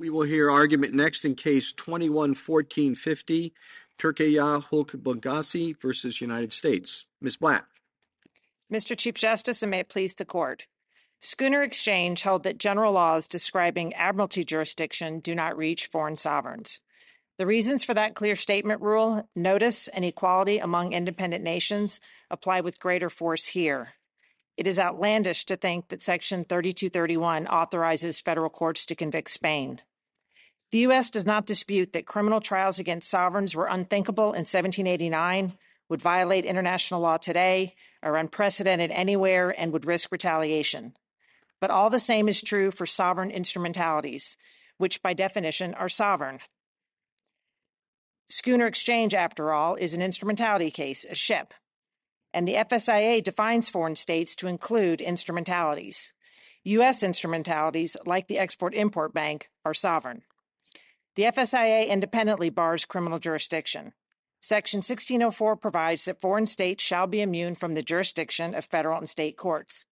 We will hear argument next in case 211450, Turkiye Halk Bankasi versus United States. Ms. Blatt. Mr. Chief Justice, and may it please the court. Schooner Exchange held that general laws describing admiralty jurisdiction do not reach foreign sovereigns. The reasons for that clear statement rule, notice and equality among independent nations, apply with greater force here. It is outlandish to think that Section 3231 authorizes federal courts to convict Spain. The U.S. does not dispute that criminal trials against sovereigns were unthinkable in 1789, would violate international law today, are unprecedented anywhere, and would risk retaliation. But all the same is true for sovereign instrumentalities, which by definition are sovereign. Schooner Exchange, after all, is an instrumentality case, a ship. And the FSIA defines foreign states to include instrumentalities. U.S. instrumentalities, like the Export Import Bank, are sovereign. The FSIA independently bars criminal jurisdiction. Section 1604 provides that foreign states shall be immune from the jurisdiction of federal and state courts.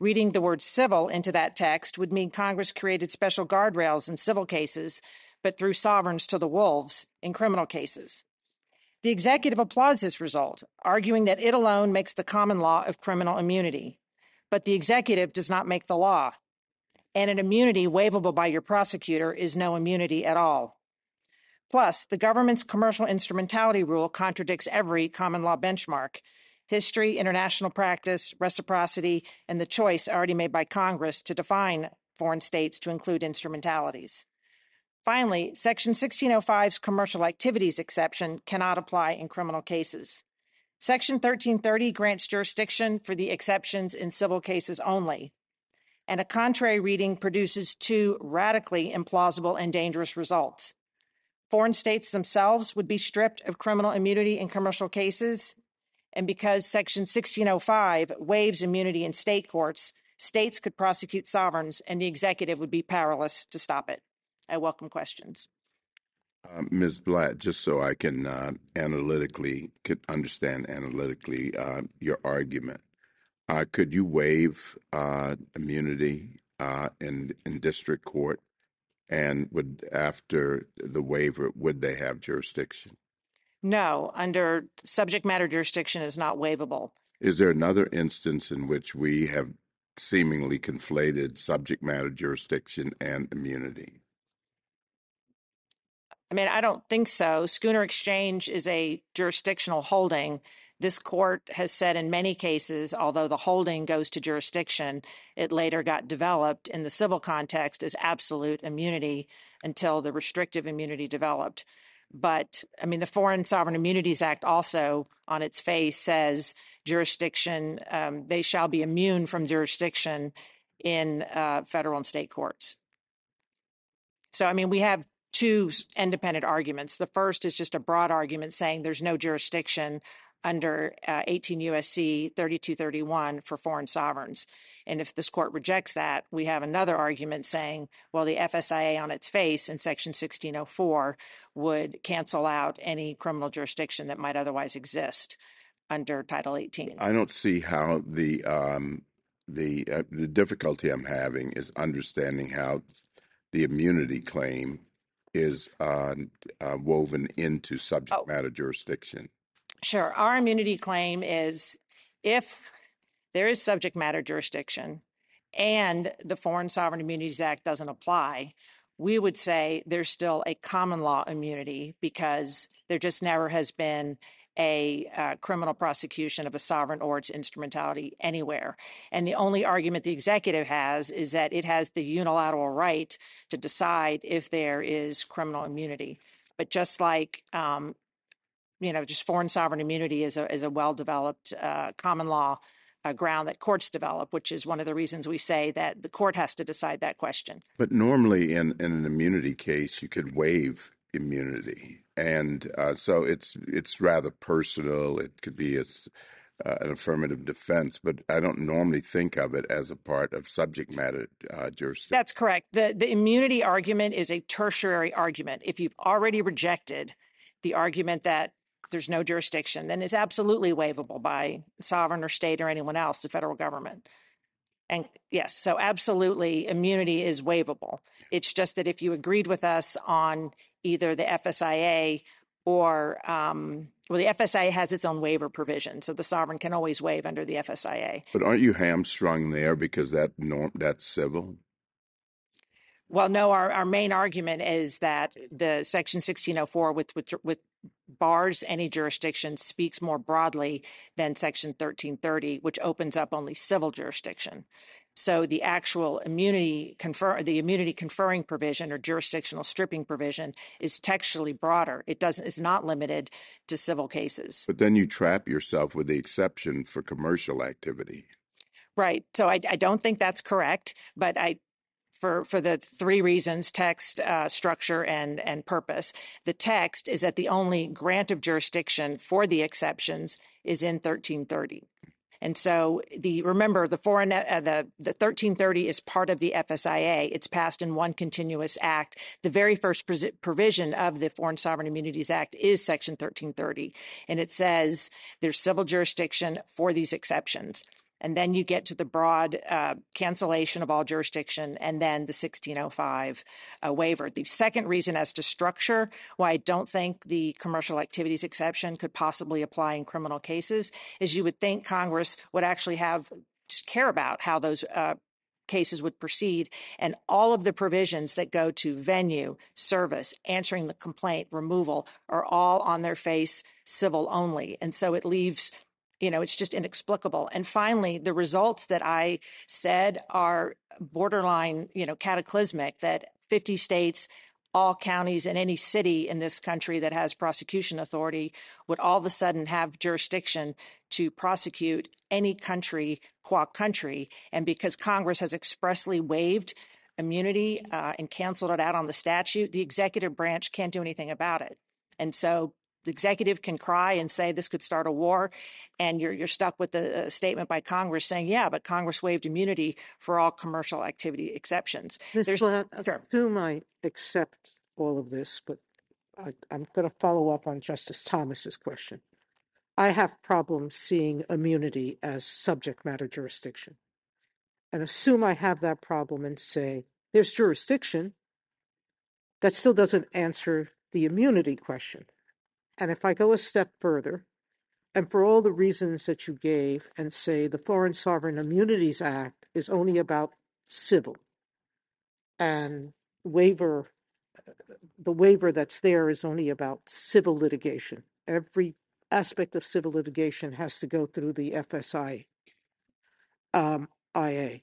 Reading the word civil into that text would mean Congress created special guardrails in civil cases, but threw sovereigns to the wolves in criminal cases. The executive applauds this result, arguing that it alone makes the common law of criminal immunity. But the executive does not make the law and an immunity waivable by your prosecutor is no immunity at all. Plus, the government's commercial instrumentality rule contradicts every common law benchmark. History, international practice, reciprocity, and the choice already made by Congress to define foreign states to include instrumentalities. Finally, Section 1605's commercial activities exception cannot apply in criminal cases. Section 1330 grants jurisdiction for the exceptions in civil cases only and a contrary reading produces two radically implausible and dangerous results. Foreign states themselves would be stripped of criminal immunity in commercial cases, and because Section 1605 waives immunity in state courts, states could prosecute sovereigns and the executive would be powerless to stop it. I welcome questions. Uh, Ms. Blatt, just so I can uh, analytically understand analytically uh, your argument, uh, could you waive uh, immunity uh, in in district court, and would after the waiver would they have jurisdiction? No, under subject matter jurisdiction is not waivable. Is there another instance in which we have seemingly conflated subject matter jurisdiction and immunity? I mean, I don't think so. Schooner Exchange is a jurisdictional holding this court has said in many cases, although the holding goes to jurisdiction, it later got developed in the civil context as absolute immunity until the restrictive immunity developed. But I mean, the Foreign Sovereign Immunities Act also, on its face, says jurisdiction, um, they shall be immune from jurisdiction in uh, federal and state courts. So, I mean, we have two independent arguments. The first is just a broad argument saying there's no jurisdiction under uh, 18 USC 3231 for foreign sovereigns. And if this court rejects that, we have another argument saying, well, the FSIA on its face in Section 1604 would cancel out any criminal jurisdiction that might otherwise exist under Title 18. I don't see how the um, the uh, the difficulty I'm having is understanding how the immunity claim is uh, uh, woven into subject oh. matter jurisdiction. Sure. Our immunity claim is if there is subject matter jurisdiction and the Foreign Sovereign Immunities Act doesn't apply, we would say there's still a common law immunity because there just never has been a uh, criminal prosecution of a sovereign or its instrumentality anywhere. And the only argument the executive has is that it has the unilateral right to decide if there is criminal immunity. But just like um, you know, just foreign sovereign immunity is a is a well developed uh, common law uh, ground that courts develop, which is one of the reasons we say that the court has to decide that question. But normally, in in an immunity case, you could waive immunity, and uh, so it's it's rather personal. It could be a, uh, an affirmative defense, but I don't normally think of it as a part of subject matter uh, jurisdiction. That's correct. the The immunity argument is a tertiary argument. If you've already rejected the argument that there's no jurisdiction, then it's absolutely waivable by sovereign or state or anyone else, the federal government. And yes, so absolutely, immunity is waivable. It's just that if you agreed with us on either the FSIA or, um, well, the FSIA has its own waiver provision, so the sovereign can always waive under the FSIA. But aren't you hamstrung there because that norm that's civil? Well, no, our, our main argument is that the section 1604 with, with, with bars any jurisdiction speaks more broadly than section 1330, which opens up only civil jurisdiction. So the actual immunity confer the immunity conferring provision or jurisdictional stripping provision is textually broader. It doesn't it's not limited to civil cases. But then you trap yourself with the exception for commercial activity. Right. So I, I don't think that's correct, but I for for the three reasons text uh, structure and and purpose the text is that the only grant of jurisdiction for the exceptions is in 1330 and so the remember the foreign uh, the the 1330 is part of the FSIA. It's passed in one continuous act. The very first provision of the Foreign Sovereign Immunities Act is Section 1330, and it says there's civil jurisdiction for these exceptions. And then you get to the broad uh, cancellation of all jurisdiction and then the 1605 uh, waiver. The second reason as to structure why I don't think the commercial activities exception could possibly apply in criminal cases is you would think Congress would actually have just care about how those uh, cases would proceed and all of the provisions that go to venue, service, answering the complaint, removal are all on their face civil only. And so it leaves you know, it's just inexplicable. And finally, the results that I said are borderline, you know, cataclysmic that 50 states, all counties, and any city in this country that has prosecution authority would all of a sudden have jurisdiction to prosecute any country qua country. And because Congress has expressly waived immunity uh, and canceled it out on the statute, the executive branch can't do anything about it. And so executive can cry and say this could start a war, and you're you're stuck with the uh, statement by Congress saying, yeah, but Congress waived immunity for all commercial activity exceptions. Ms. Blatt, sure. assume I accept all of this, but I, I'm going to follow up on Justice Thomas's question. I have problems seeing immunity as subject matter jurisdiction. And assume I have that problem and say there's jurisdiction, that still doesn't answer the immunity question. And if I go a step further, and for all the reasons that you gave, and say the Foreign Sovereign Immunities Act is only about civil, and waiver, the waiver that's there is only about civil litigation. Every aspect of civil litigation has to go through the FSI um, IA.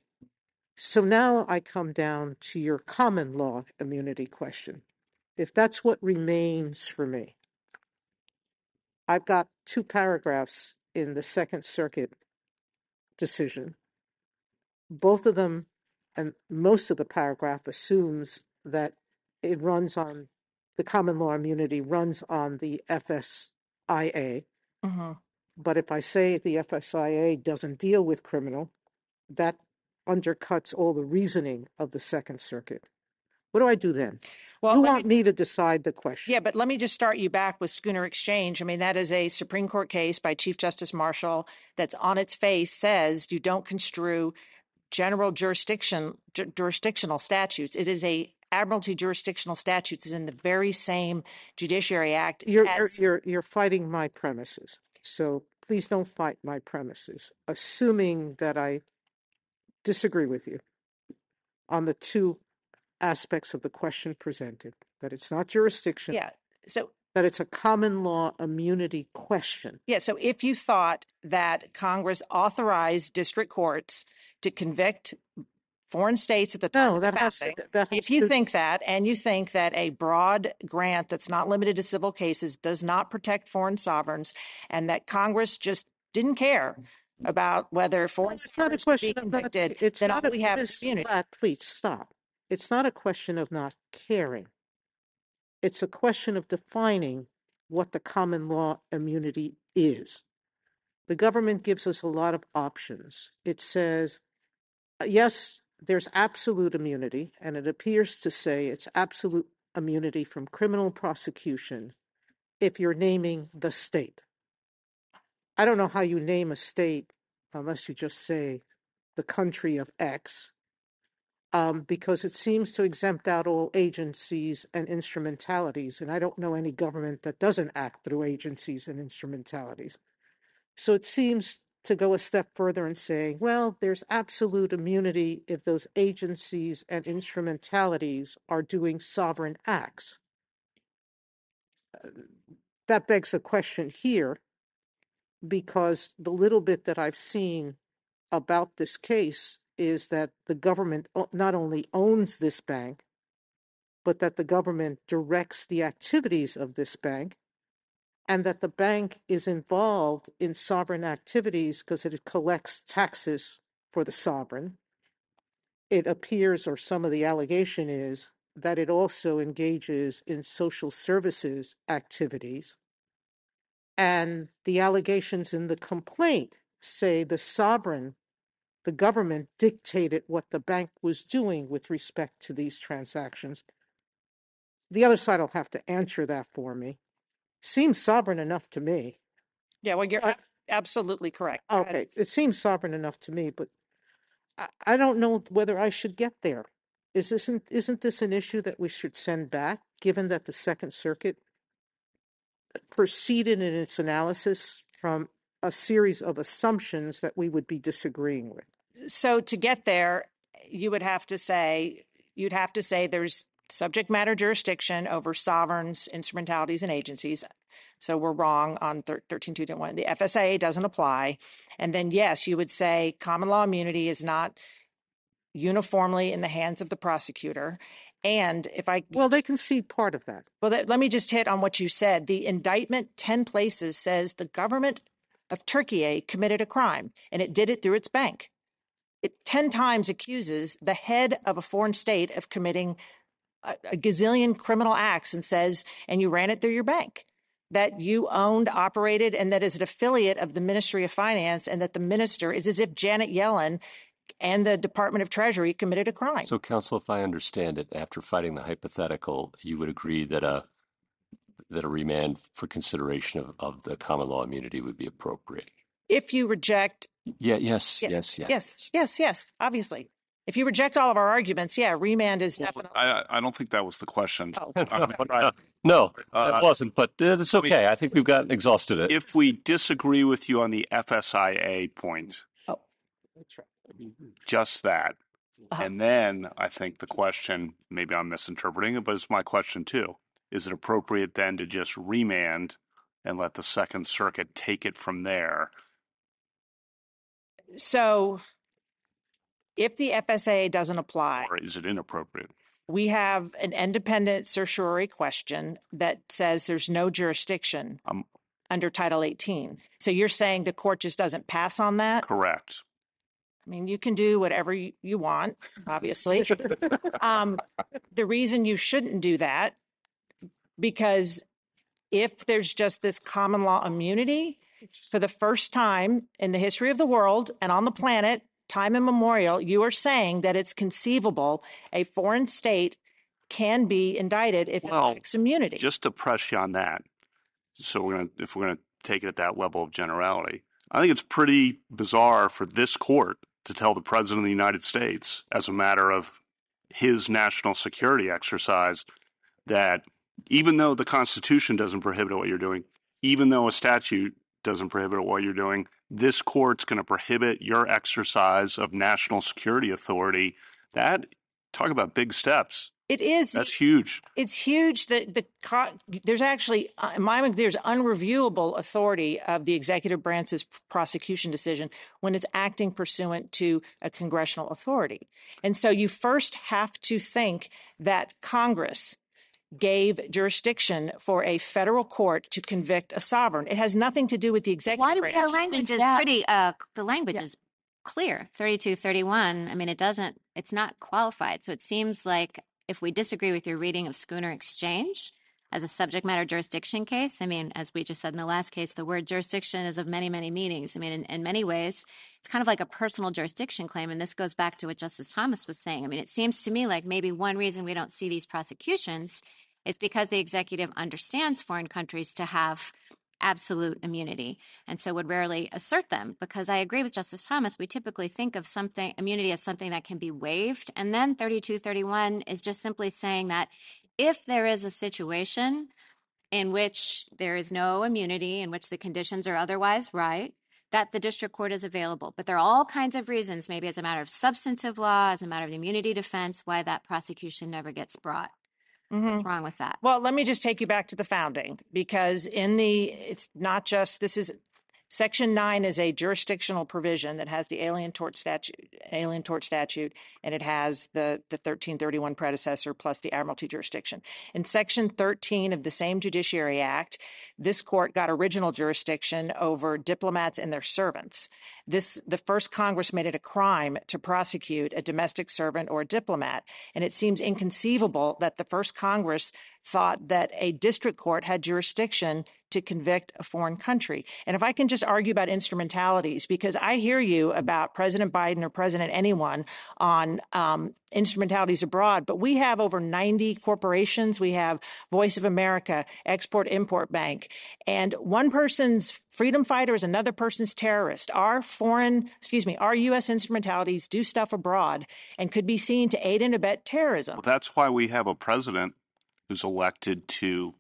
So now I come down to your common law immunity question. If that's what remains for me, I've got two paragraphs in the Second Circuit decision. Both of them, and most of the paragraph assumes that it runs on the common law immunity runs on the FSIA. hmm But if I say the FSIA doesn't deal with criminal, that undercuts all the reasoning of the Second Circuit. What do I do then? Well, you want me- me to decide the question? Yeah, but let me just start you back with Schooner Exchange. I mean, that is a Supreme Court case by Chief Justice Marshall that's on its face says you don't construe general jurisdiction ju- jurisdictional statutes. It is a admiralty jurisdictional statutes is in the very same Judiciary Act You're, as you're, you're fighting my premises. So please don't fight my premises, assuming that I disagree with you on the two aspects of the question presented, that it's not jurisdiction, yeah. So that it's a common law immunity question. Yeah, so if you thought that Congress authorized district courts to convict foreign states at the time No, that has, founding, that has if you to- think that and you think that a broad grant that's not limited to civil cases does not protect foreign sovereigns and that Congress just didn't care about whether foreign sovereigns could be question of not, convicted, it's then all not a, we have Ms. is immunity. Blatt, please stop. It's not a question of not caring. It's a question of defining what the common law immunity is. The government gives us a lot of options. It says, uh, yes, there's absolute immunity, and it appears to say it's absolute immunity from criminal prosecution if you're naming the state. I don't know how you name a state unless you just say the country of X um, because it seems to exempt out all agencies and instrumentalities. And I don't know any government that doesn't act through agencies and instrumentalities. So it seems to go a step further and saying, well, there's absolute immunity if those agencies and instrumentalities are doing sovereign acts. That begs a question here because the little bit that I've seen about this case is that the government not only owns this bank, but that the government directs the activities of this bank and that the bank is involved in sovereign activities because it collects taxes for the sovereign. It appears, or some of the allegation is, that it also engages in social services activities. And the allegations in the complaint say the sovereign, the government dictated what the bank was doing with respect to these transactions. The other side will have to answer that for me. Seems sovereign enough to me. Yeah, well, you're absolutely correct. Okay, it seems sovereign enough to me, but I, I don't know whether I should get there. Is this isn't isn't this an issue that we should send back, given that the Second Circuit proceeded in its analysis from a series of assumptions that we would be disagreeing with? So to get there, you would have to say you'd have to say there's subject matter jurisdiction over sovereigns, instrumentalities, and agencies. So we're wrong on 132.1. The FSIA doesn't apply. And then, yes, you would say common law immunity is not uniformly in the hands of the prosecutor. And if I Well, they concede part of that. Well, that, let me just hit on what you said. The indictment, 10 places, says the government of Turkey committed a crime and it did it through its bank. It 10 times accuses the head of a foreign state of committing a, a gazillion criminal acts and says, and you ran it through your bank. That you owned, operated, and that is an affiliate of the Ministry of Finance, and that the minister is as if Janet Yellen and the Department of Treasury committed a crime. So, counsel, if I understand it, after fighting the hypothetical, you would agree that a that a remand for consideration of, of the common law immunity would be appropriate. if you reject Yeah. Yes. Yes, Yes. Yes. yes, yes, yes, obviously. If you reject all of our arguments, yeah, remand is definitely. I, I don't think that was the question. Oh. No, Uh, it wasn't. But uh, it's okay. I think we've got exhausted it. if we disagree with you on the FSIA point, That's right. just that, Uh-huh. and then I think the question, maybe I'm misinterpreting it, but it's my question too. Is it appropriate then to just remand and let the Second Circuit take it from there? So if the FSA doesn't apply, Or is it inappropriate? we have an independent certiorari question that says there's no jurisdiction Um, under Title 18. So you're saying the court just doesn't pass on that? correct. I mean, you can do whatever you, you want, obviously. um, the reason you shouldn't do that, because if there's just this common law immunity, for the first time in the history of the world and on the planet, time immemorial, you are saying that it's conceivable a foreign state can be indicted if Well, it lacks immunity. Just to press you on that, so we're gonna if we're gonna take it at that level of generality, I think it's pretty bizarre for this court to tell the president of the United States, as a matter of his national security exercise, that even though the Constitution doesn't prohibit what you're doing, even though a statute doesn't prohibit what you're doing, this court's going to prohibit your exercise of national security authority. That talk about big steps. it is That's huge. it's huge that the there's actually uh, in my mind, there's unreviewable authority of the executive branch's prosecution decision when it's acting pursuant to a congressional authority and so you first have to think that congress gave jurisdiction for a federal court to convict a sovereign it has nothing to do with the executive Why do we branch have The language is that- pretty, uh, the language Yeah. is clear. 32, 31. I mean, it doesn't, it's not qualified. So it seems like if we disagree with your reading of Schooner Exchange as a subject matter jurisdiction case, I mean, as we just said in the last case, the word jurisdiction is of many, many meanings. I mean, in, in many ways, it's kind of like a personal jurisdiction claim. And this goes back to what Justice Thomas was saying. I mean, it seems to me like maybe one reason we don't see these prosecutions is because the executive understands foreign countries to have absolute immunity and so would rarely assert them because I agree with Justice Thomas. We typically think of something immunity as something that can be waived. And then 3231 is just simply saying that if there is a situation in which there is no immunity, in which the conditions are otherwise right, that the district court is available. But there are all kinds of reasons, maybe as a matter of substantive law, as a matter of immunity defense, why that prosecution never gets brought. Mhm. What's wrong with that? Well, let me just take you back to the founding because in the it's not just this is Section 9 is a jurisdictional provision that has the Alien Tort Statute, Alien Tort Statute, and it has the, the 1331 predecessor plus the admiralty jurisdiction. In Section 13 of the same Judiciary Act, this court got original jurisdiction over diplomats and their servants. This the first Congress made it a crime to prosecute a domestic servant or a diplomat, and it seems inconceivable that the first Congress thought that a district court had jurisdiction to convict a foreign country. And if I can just argue about instrumentalities, because I hear you about President Biden or President anyone on um, instrumentalities abroad, but we have over 90 corporations. We have Voice of America, Export Import Bank, and one person's freedom fighter is another person's terrorist. Our foreign, excuse me, our U.S. instrumentalities do stuff abroad and could be seen to aid and abet terrorism. Well, that's why we have a president who's elected to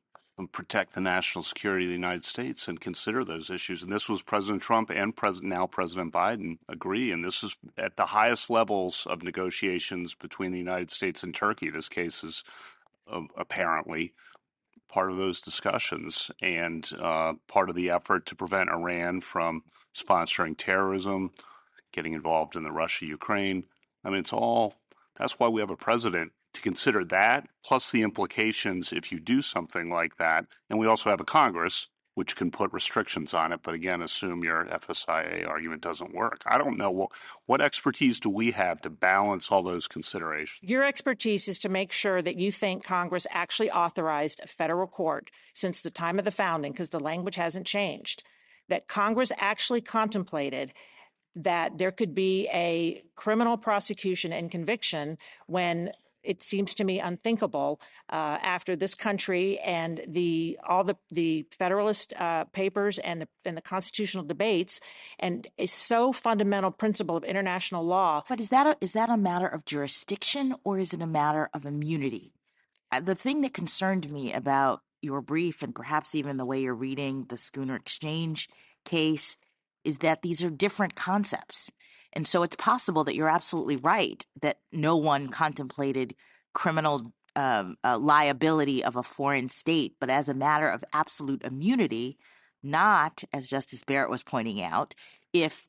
protect the national security of the United States and consider those issues. And this was President Trump and President now President Biden agree. And this is at the highest levels of negotiations between the United States and Turkey. This case is um, apparently part of those discussions and uh, part of the effort to prevent Iran from sponsoring terrorism, getting involved in the Russia Ukraine. I mean, it's all that's why we have a president to consider that, plus the implications if you do something like that. And we also have a Congress which can put restrictions on it. But again, assume your FSIA argument doesn't work. I don't know what, what expertise do we have to balance all those considerations. Your expertise is to make sure that you think Congress actually authorized a federal court since the time of the founding, because the language hasn't changed, that Congress actually contemplated that there could be a criminal prosecution and conviction when it seems to me unthinkable uh, after this country and the all the the Federalist uh, papers and the and the constitutional debates and a so fundamental principle of international law. But is that a, is that a matter of jurisdiction or is it a matter of immunity? Uh, the thing that concerned me about your brief and perhaps even the way you're reading the Schooner Exchange case is that these are different concepts. And so it's possible that you're absolutely right that no one contemplated criminal um, uh, liability of a foreign state, but as a matter of absolute immunity, not, as Justice Barrett was pointing out, if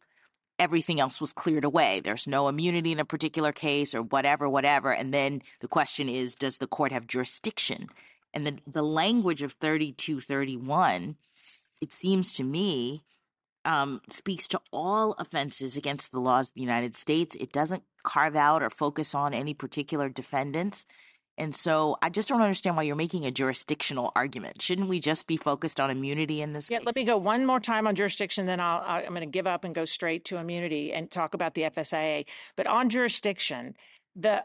everything else was cleared away. There's no immunity in a particular case or whatever, whatever. And then the question is, does the court have jurisdiction? And the, the language of 3231, it seems to me, um, speaks to all offenses against the laws of the United States. It doesn't carve out or focus on any particular defendants. And so I just don't understand why you're making a jurisdictional argument. Shouldn't we just be focused on immunity in this Yeah, case? let me go one more time on jurisdiction, then I'll, I'm going to give up and go straight to immunity and talk about the FSIA. But on jurisdiction, the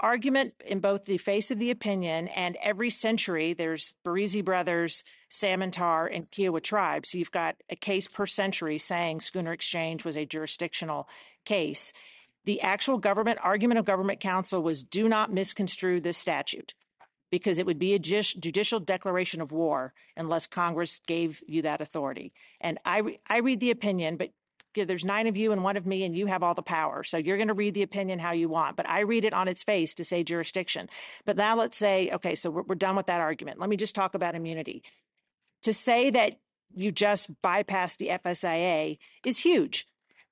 argument in both the face of the opinion and every century, there's Berizzi Brothers, Samantar, and Kiowa tribes. You've got a case per century saying Schooner Exchange was a jurisdictional case. The actual government argument of government counsel was do not misconstrue this statute because it would be a judicial declaration of war unless Congress gave you that authority. And I, re- I read the opinion, but there's nine of you and one of me, and you have all the power. So you're going to read the opinion how you want. But I read it on its face to say jurisdiction. But now let's say, okay, so we're, we're done with that argument. Let me just talk about immunity. To say that you just bypass the FSIA is huge.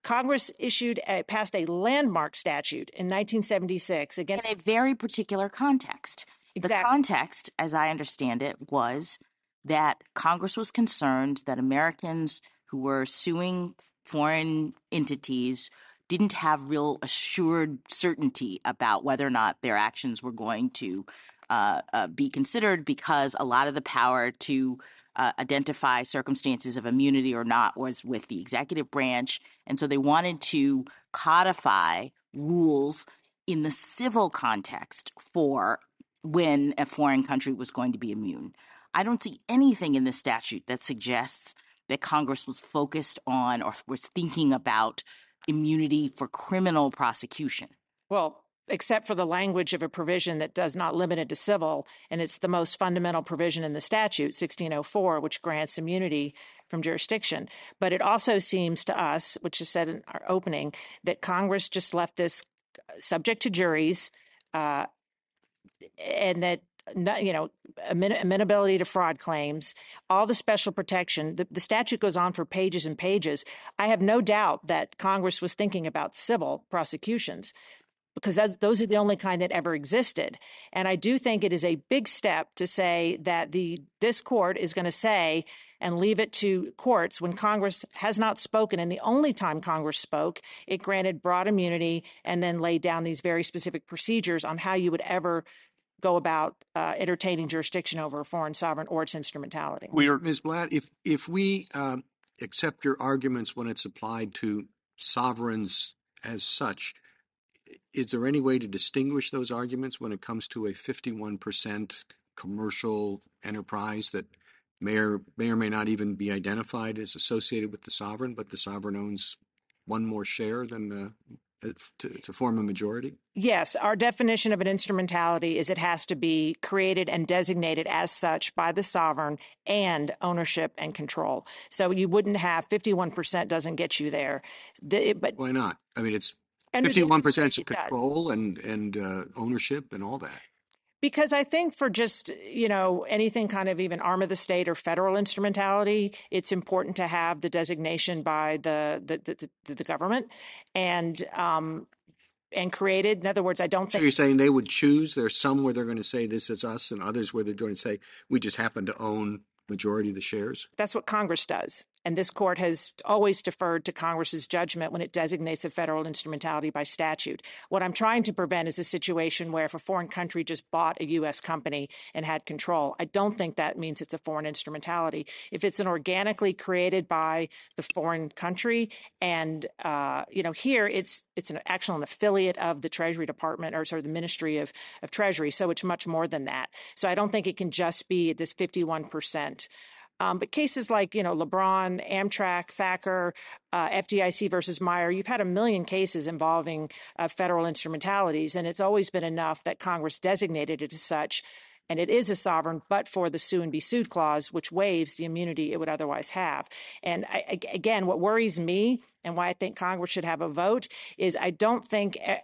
Congress issued a, passed a landmark statute in 1976 against in a very particular context. The context, as I understand it, was that Congress was concerned that Americans who were suing foreign entities didn't have real assured certainty about whether or not their actions were going to uh, uh, be considered because a lot of the power to uh, identify circumstances of immunity or not was with the executive branch. And so they wanted to codify rules in the civil context for when a foreign country was going to be immune. I don't see anything in the statute that suggests that Congress was focused on or was thinking about immunity for criminal prosecution. Well, except for the language of a provision that does not limit it to civil, and it's the most fundamental provision in the statute, 1604, which grants immunity from jurisdiction. But it also seems to us, which is said in our opening, that Congress just left this subject to juries, uh, and that you know amenability to fraud claims all the special protection the, the, statute goes on for pages and pages i have no doubt that congress was thinking about civil prosecutions because those are the only kind that ever existed. And I do think it is a big step to say that the this court is going to say and leave it to courts when Congress has not spoken. And the only time Congress spoke, it granted broad immunity and then laid down these very specific procedures on how you would ever go about uh, entertaining jurisdiction over a foreign sovereign or its instrumentality. We are, Ms. Blatt, if if we uh, accept your arguments when it's applied to sovereigns as such, is there any way to distinguish those arguments when it comes to a 51% commercial enterprise that may or may or may not even be identified as associated with the sovereign, but the sovereign owns one more share than the to, to, form a majority? Yes. Our definition of an instrumentality is it has to be created and designated as such by the sovereign and ownership and control. So you wouldn't have 51% doesn't get you there. The, but Why not? I mean, it's Fifty-one percent control and and uh, ownership and all that. Because I think for just you know anything kind of even arm of the state or federal instrumentality, it's important to have the designation by the the the, the government and. Um, and created. In other words, I don't so think. you're saying they would choose. There's some where they're going to say this is us, and others where they're going to say we just happen to own majority of the shares. That's what Congress does. And this court has always deferred to Congress's judgment when it designates a federal instrumentality by statute. What I'm trying to prevent is a situation where if a foreign country just bought a U.S. company and had control, I don't think that means it's a foreign instrumentality. If it's an organically created by the foreign country, and uh, you know, here it's it's an actual an affiliate of the Treasury Department or sort of the Ministry of of Treasury, so it's much more than that. So I don't think it can just be this 51 percent. Um, but cases like, you know, Lebron, Amtrak, Thacker, uh, FDIC versus Meyer, you've had a million cases involving uh, federal instrumentalities, and it's always been enough that Congress designated it as such. And it is a sovereign, but for the sue and be sued clause, which waives the immunity it would otherwise have. And I, again, what worries me and why I think Congress should have a vote is I don't think eh,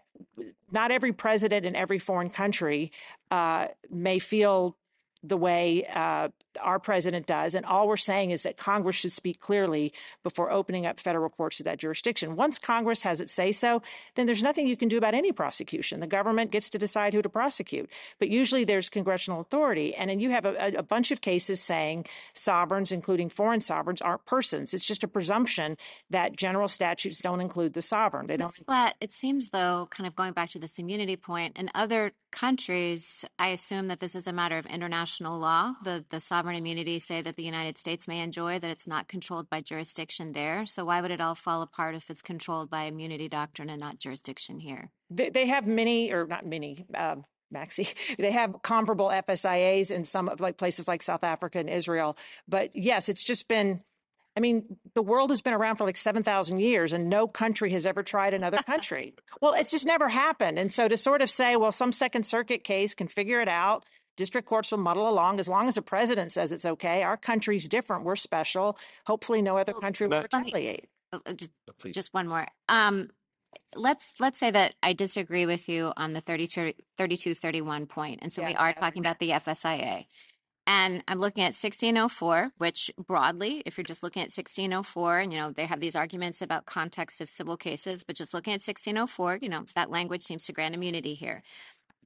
not every president in every foreign country uh, may feel the way uh, our president does. And all we're saying is that Congress should speak clearly before opening up federal courts to that jurisdiction. Once Congress has it say so, then there's nothing you can do about any prosecution. The government gets to decide who to prosecute. But usually there's congressional authority. And then you have a, a bunch of cases saying sovereigns, including foreign sovereigns, aren't persons. It's just a presumption that general statutes don't include the sovereign. They don't. But it seems, though, kind of going back to this immunity point, in other countries, I assume that this is a matter of international law. The, the sovereign immunity say that the United States may enjoy, that it's not controlled by jurisdiction there. So why would it all fall apart if it's controlled by immunity doctrine and not jurisdiction here? They, they have many, or not many, um, Maxie. They have comparable FSIAs in some of like places like South Africa and Israel. But yes, it's just been I mean, the world has been around for like 7,000 years and no country has ever tried another country. well, it's just never happened. And so to sort of say, well, some Second Circuit case can figure it out, district courts will muddle along as long as the president says it's okay. Our country's different. We're special. Hopefully, no other country will retaliate. Uh, uh, just, just one more. Um, let's let's say that I disagree with you on the 32, 32 31. And so yeah, we are yeah. talking about the FSIA. And I'm looking at 1604, which broadly, if you're just looking at 1604, and you know, they have these arguments about context of civil cases, but just looking at 1604, you know, that language seems to grant immunity here.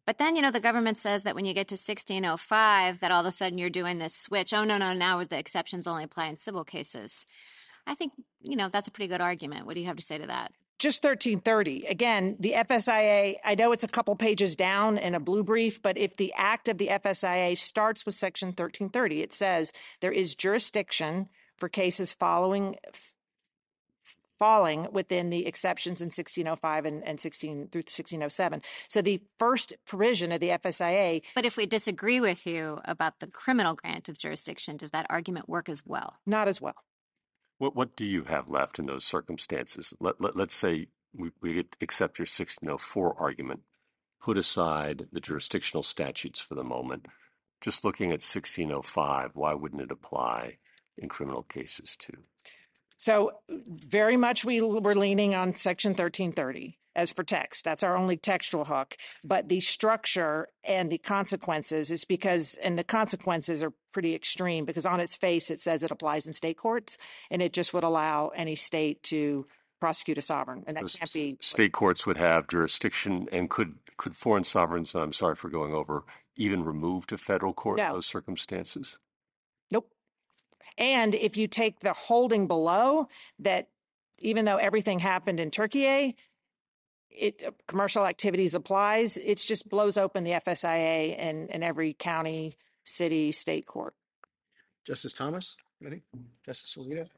But then, you know, the government says that when you get to 1605, that all of a sudden you're doing this switch. Oh, no, no, now the exceptions only apply in civil cases. I think, you know, that's a pretty good argument. What do you have to say to that? just 1330. Again, the FSIA, I know it's a couple pages down in a blue brief, but if the act of the FSIA starts with section 1330, it says there is jurisdiction for cases following falling within the exceptions in 1605 and, and 16 through 1607. So the first provision of the FSIA. But if we disagree with you about the criminal grant of jurisdiction, does that argument work as well? Not as well. What what do you have left in those circumstances? Let, let let's say we, we accept your 1604 argument. Put aside the jurisdictional statutes for the moment. Just looking at 1605, why wouldn't it apply in criminal cases too? So very much we were leaning on Section 1330 as for text. That's our only textual hook. But the structure and the consequences is because, and the consequences are pretty extreme because on its face it says it applies in state courts and it just would allow any state to prosecute a sovereign, and that Those can't be. State courts would have jurisdiction, and could could foreign sovereigns? And I'm sorry for going over. Even remove to federal court in those circumstances. Nope. And if you take the holding below that, even though everything happened in Turkey, it uh, commercial activities applies. It just blows open the FSIA in, in every county, city, state court. Justice Thomas, ready? Justice Alito?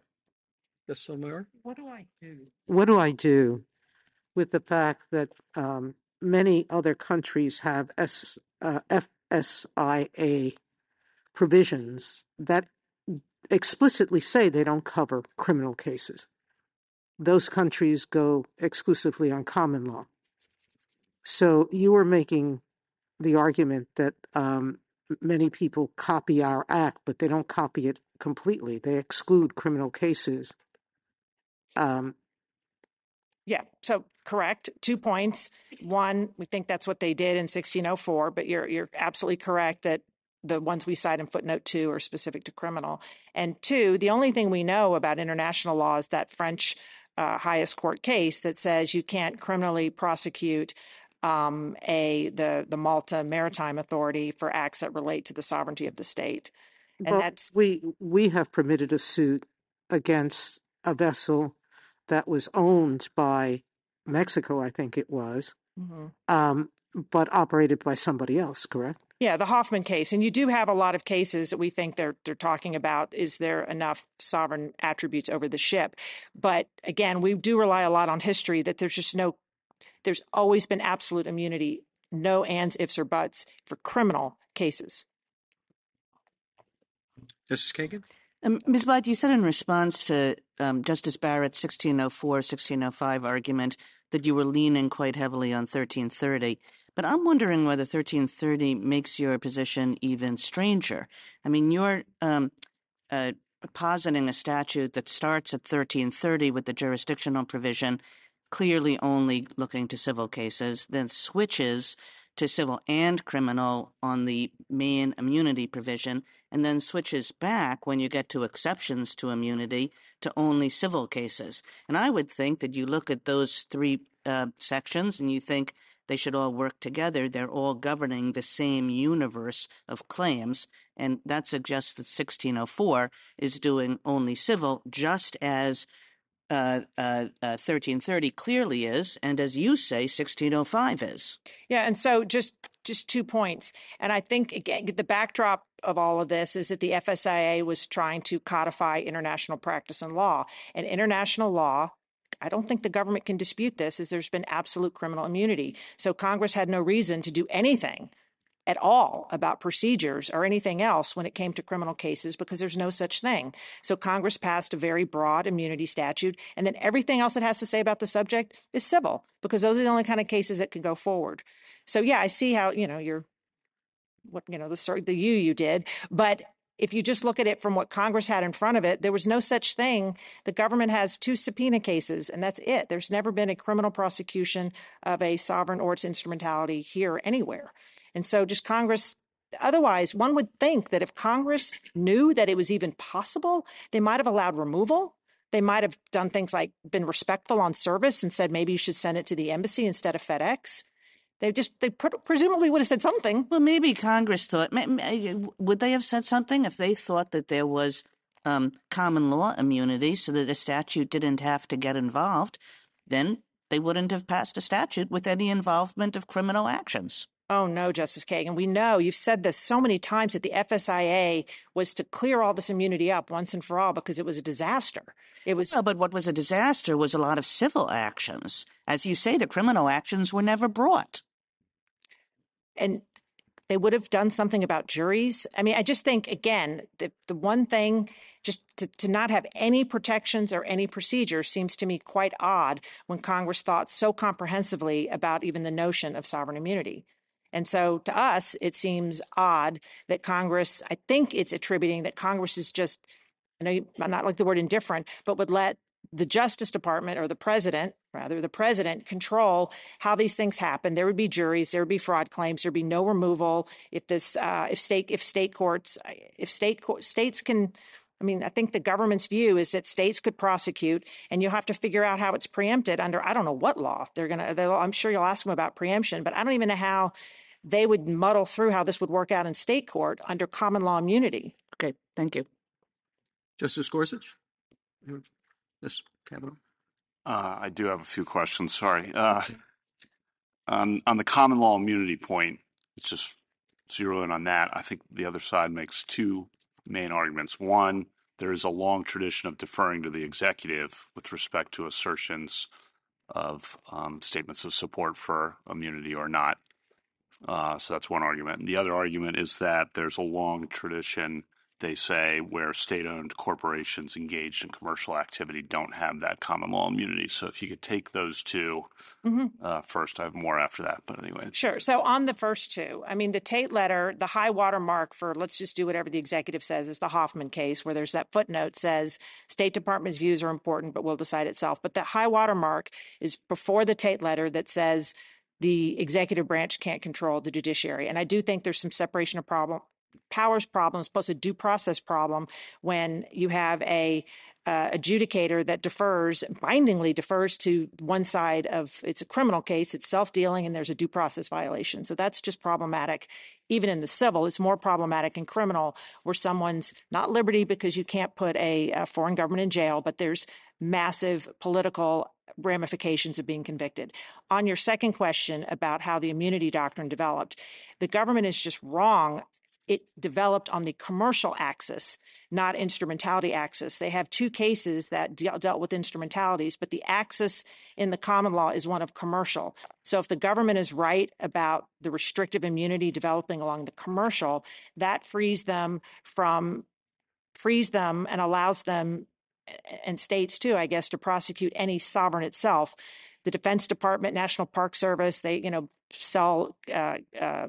Justice Sotomayor? What do I do? What do I do with the fact that um, many other countries have S, uh, FSIA provisions that explicitly say they don't cover criminal cases? Those countries go exclusively on common law. So you were making the argument that um, many people copy our act, but they don't copy it completely. They exclude criminal cases. Um, Yeah, so correct. Two points. One, we think that's what they did in 1604, but you're you're absolutely correct that the ones we cite in footnote two are specific to criminal. And two, the only thing we know about international law is that French uh, highest court case that says you can't criminally prosecute um, a the the Malta Maritime Authority for acts that relate to the sovereignty of the state, and but that's we we have permitted a suit against a vessel that was owned by Mexico, I think it was, Mhm. um, but operated by somebody else. Correct? Yeah, the Hoffman case, and you do have a lot of cases that we think they're they're talking about. Is there enough sovereign attributes over the ship? But again, we do rely a lot on history. That there's just no, there's always been absolute immunity, no ands, ifs, or buts for criminal cases. Justice Kagan? Um, Ms. Blatt, you said in response to um, Justice Barrett's 1604, 1605 argument that you were leaning quite heavily on 1330. But I'm wondering whether 1330 makes your position even stranger. I mean, you're um, uh, positing a statute that starts at 1330 with the jurisdictional provision, clearly only looking to civil cases, then switches to civil and criminal on the main immunity provision, and then switches back when you get to exceptions to immunity to only civil cases. And I would think that you look at those three uh, sections and you think they should all work together. They're all governing the same universe of claims. And that suggests that 1604 is doing only civil, just as uh, uh, uh, 1330 clearly is, and as you say, 1605 is. Yeah, and so just just two points, and I think again the backdrop of all of this is that the FSIA was trying to codify international practice and law, and international law. I don't think the government can dispute this. Is there's been absolute criminal immunity, so Congress had no reason to do anything at all about procedures or anything else when it came to criminal cases because there's no such thing. So Congress passed a very broad immunity statute, and then everything else it has to say about the subject is civil because those are the only kind of cases that can go forward. So yeah, I see how you know you're what you know the the you you did, but if you just look at it from what Congress had in front of it, there was no such thing. The government has two subpoena cases, and that's it. There's never been a criminal prosecution of a sovereign or its instrumentality here anywhere. And so, just Congress. Otherwise, one would think that if Congress knew that it was even possible, they might have allowed removal. They might have done things like been respectful on service and said maybe you should send it to the embassy instead of FedEx. They just they pr- presumably would have said something. Well, maybe Congress thought. Would they have said something if they thought that there was um, common law immunity, so that a statute didn't have to get involved? Then they wouldn't have passed a statute with any involvement of criminal actions. Oh, no, Justice Kagan. We know you've said this so many times that the FSIA was to clear all this immunity up once and for all because it was a disaster. It was. But what was a disaster was a lot of civil actions. As you say, the criminal actions were never brought. And they would have done something about juries. I mean, I just think, again, the, the one thing just to, to not have any protections or any procedure seems to me quite odd when Congress thought so comprehensively about even the notion of sovereign immunity. And so to us, it seems odd that Congress, I think it's attributing that Congress is just, I know I'm not like the word indifferent, but would let the Justice Department or the president, rather, the president control how these things happen. There would be juries, there would be fraud claims, there'd be no removal if this, uh, if state, if state courts, if state states can. I mean, I think the government's view is that states could prosecute, and you'll have to figure out how it's preempted under I don't know what law they're gonna. I'm sure you'll ask them about preemption, but I don't even know how they would muddle through how this would work out in state court under common law immunity. Okay, thank you. Justice Gorsuch? Ms. Kavanaugh? Uh, I do have a few questions. Sorry. Uh, on, on the common law immunity point, it's just zero in on that. I think the other side makes two main arguments. One, there is a long tradition of deferring to the executive with respect to assertions of um, statements of support for immunity or not. Uh, so that's one argument. And the other argument is that there's a long tradition, they say, where state owned corporations engaged in commercial activity don't have that common law immunity. So if you could take those 2 mm-hmm. uh, first, I have more after that. But anyway. Sure. So on the first two, I mean, the Tate letter, the high water mark for let's just do whatever the executive says is the Hoffman case, where there's that footnote says State Department's views are important, but will decide itself. But the high water mark is before the Tate letter that says the executive branch can't control the judiciary. And I do think there's some separation of problem powers problems plus a due process problem when you have a uh, adjudicator that defers bindingly defers to one side of it's a criminal case it's self-dealing and there's a due process violation so that's just problematic even in the civil it's more problematic in criminal where someone's not liberty because you can't put a, a foreign government in jail but there's massive political ramifications of being convicted. On your second question about how the immunity doctrine developed, the government is just wrong. It developed on the commercial axis, not instrumentality axis. They have two cases that de- dealt with instrumentalities, but the axis in the common law is one of commercial. So if the government is right about the restrictive immunity developing along the commercial, that frees them from frees them and allows them and states too, I guess, to prosecute any sovereign itself. The Defense Department, National Park Service, they you know sell uh, uh,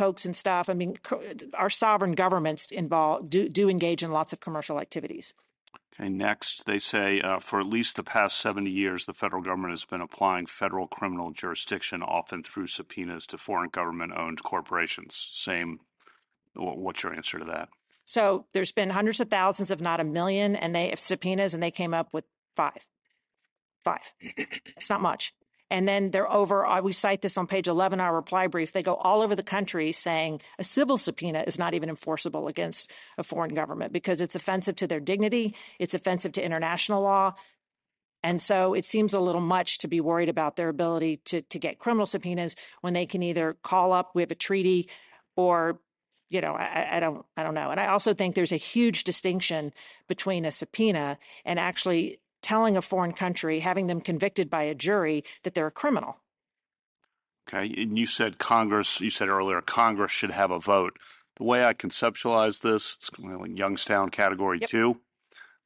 cokes and stuff. I mean, our sovereign governments involve do do engage in lots of commercial activities. Okay, next, they say uh, for at least the past 70 years, the federal government has been applying federal criminal jurisdiction, often through subpoenas to foreign government owned corporations. Same. What's your answer to that? So there's been hundreds of thousands, if not a million, and they have subpoenas, and they came up with five. Five. it's not much. And then they're over, uh, we cite this on page 11, of our reply brief. They go all over the country saying a civil subpoena is not even enforceable against a foreign government because it's offensive to their dignity, it's offensive to international law. And so it seems a little much to be worried about their ability to, to get criminal subpoenas when they can either call up, we have a treaty, or you know, I, I, don't, I don't know. And I also think there's a huge distinction between a subpoena and actually telling a foreign country, having them convicted by a jury, that they're a criminal. Okay, and you said Congress. You said earlier Congress should have a vote. The way I conceptualize this, it's like Youngstown Category yep. Two.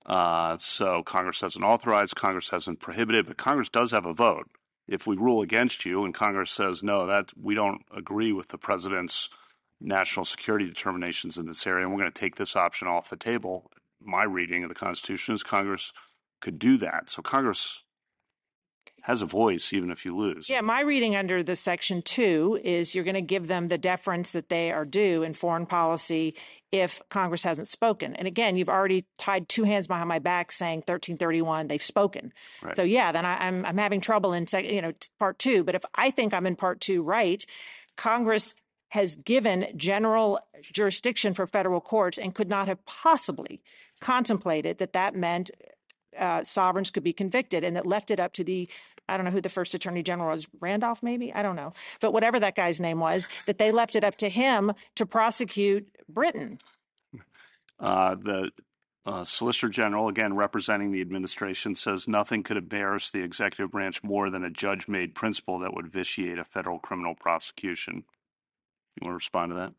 Uh, so Congress hasn't authorized, Congress hasn't prohibited, but Congress does have a vote. If we rule against you, and Congress says no, that we don't agree with the president's national security determinations in this area, and we're going to take this option off the table. My reading of the Constitution is Congress could do that. So Congress has a voice even if you lose. Yeah, my reading under the section two is you're going to give them the deference that they are due in foreign policy if Congress hasn't spoken. And again, you've already tied two hands behind my back saying 1331, they've spoken. Right. So yeah, then I, am I'm, I'm having trouble in sec, you know part two. But if I think I'm in part two right, Congress has given general jurisdiction for federal courts and could not have possibly contemplated that that meant uh, sovereigns could be convicted and that left it up to the I don't know who the first attorney general was, Randolph, maybe? I don't know. But whatever that guy's name was, that they left it up to him to prosecute Britain. Uh, the uh, Solicitor General, again representing the administration, says nothing could embarrass the executive branch more than a judge made principle that would vitiate a federal criminal prosecution. You want to respond to that?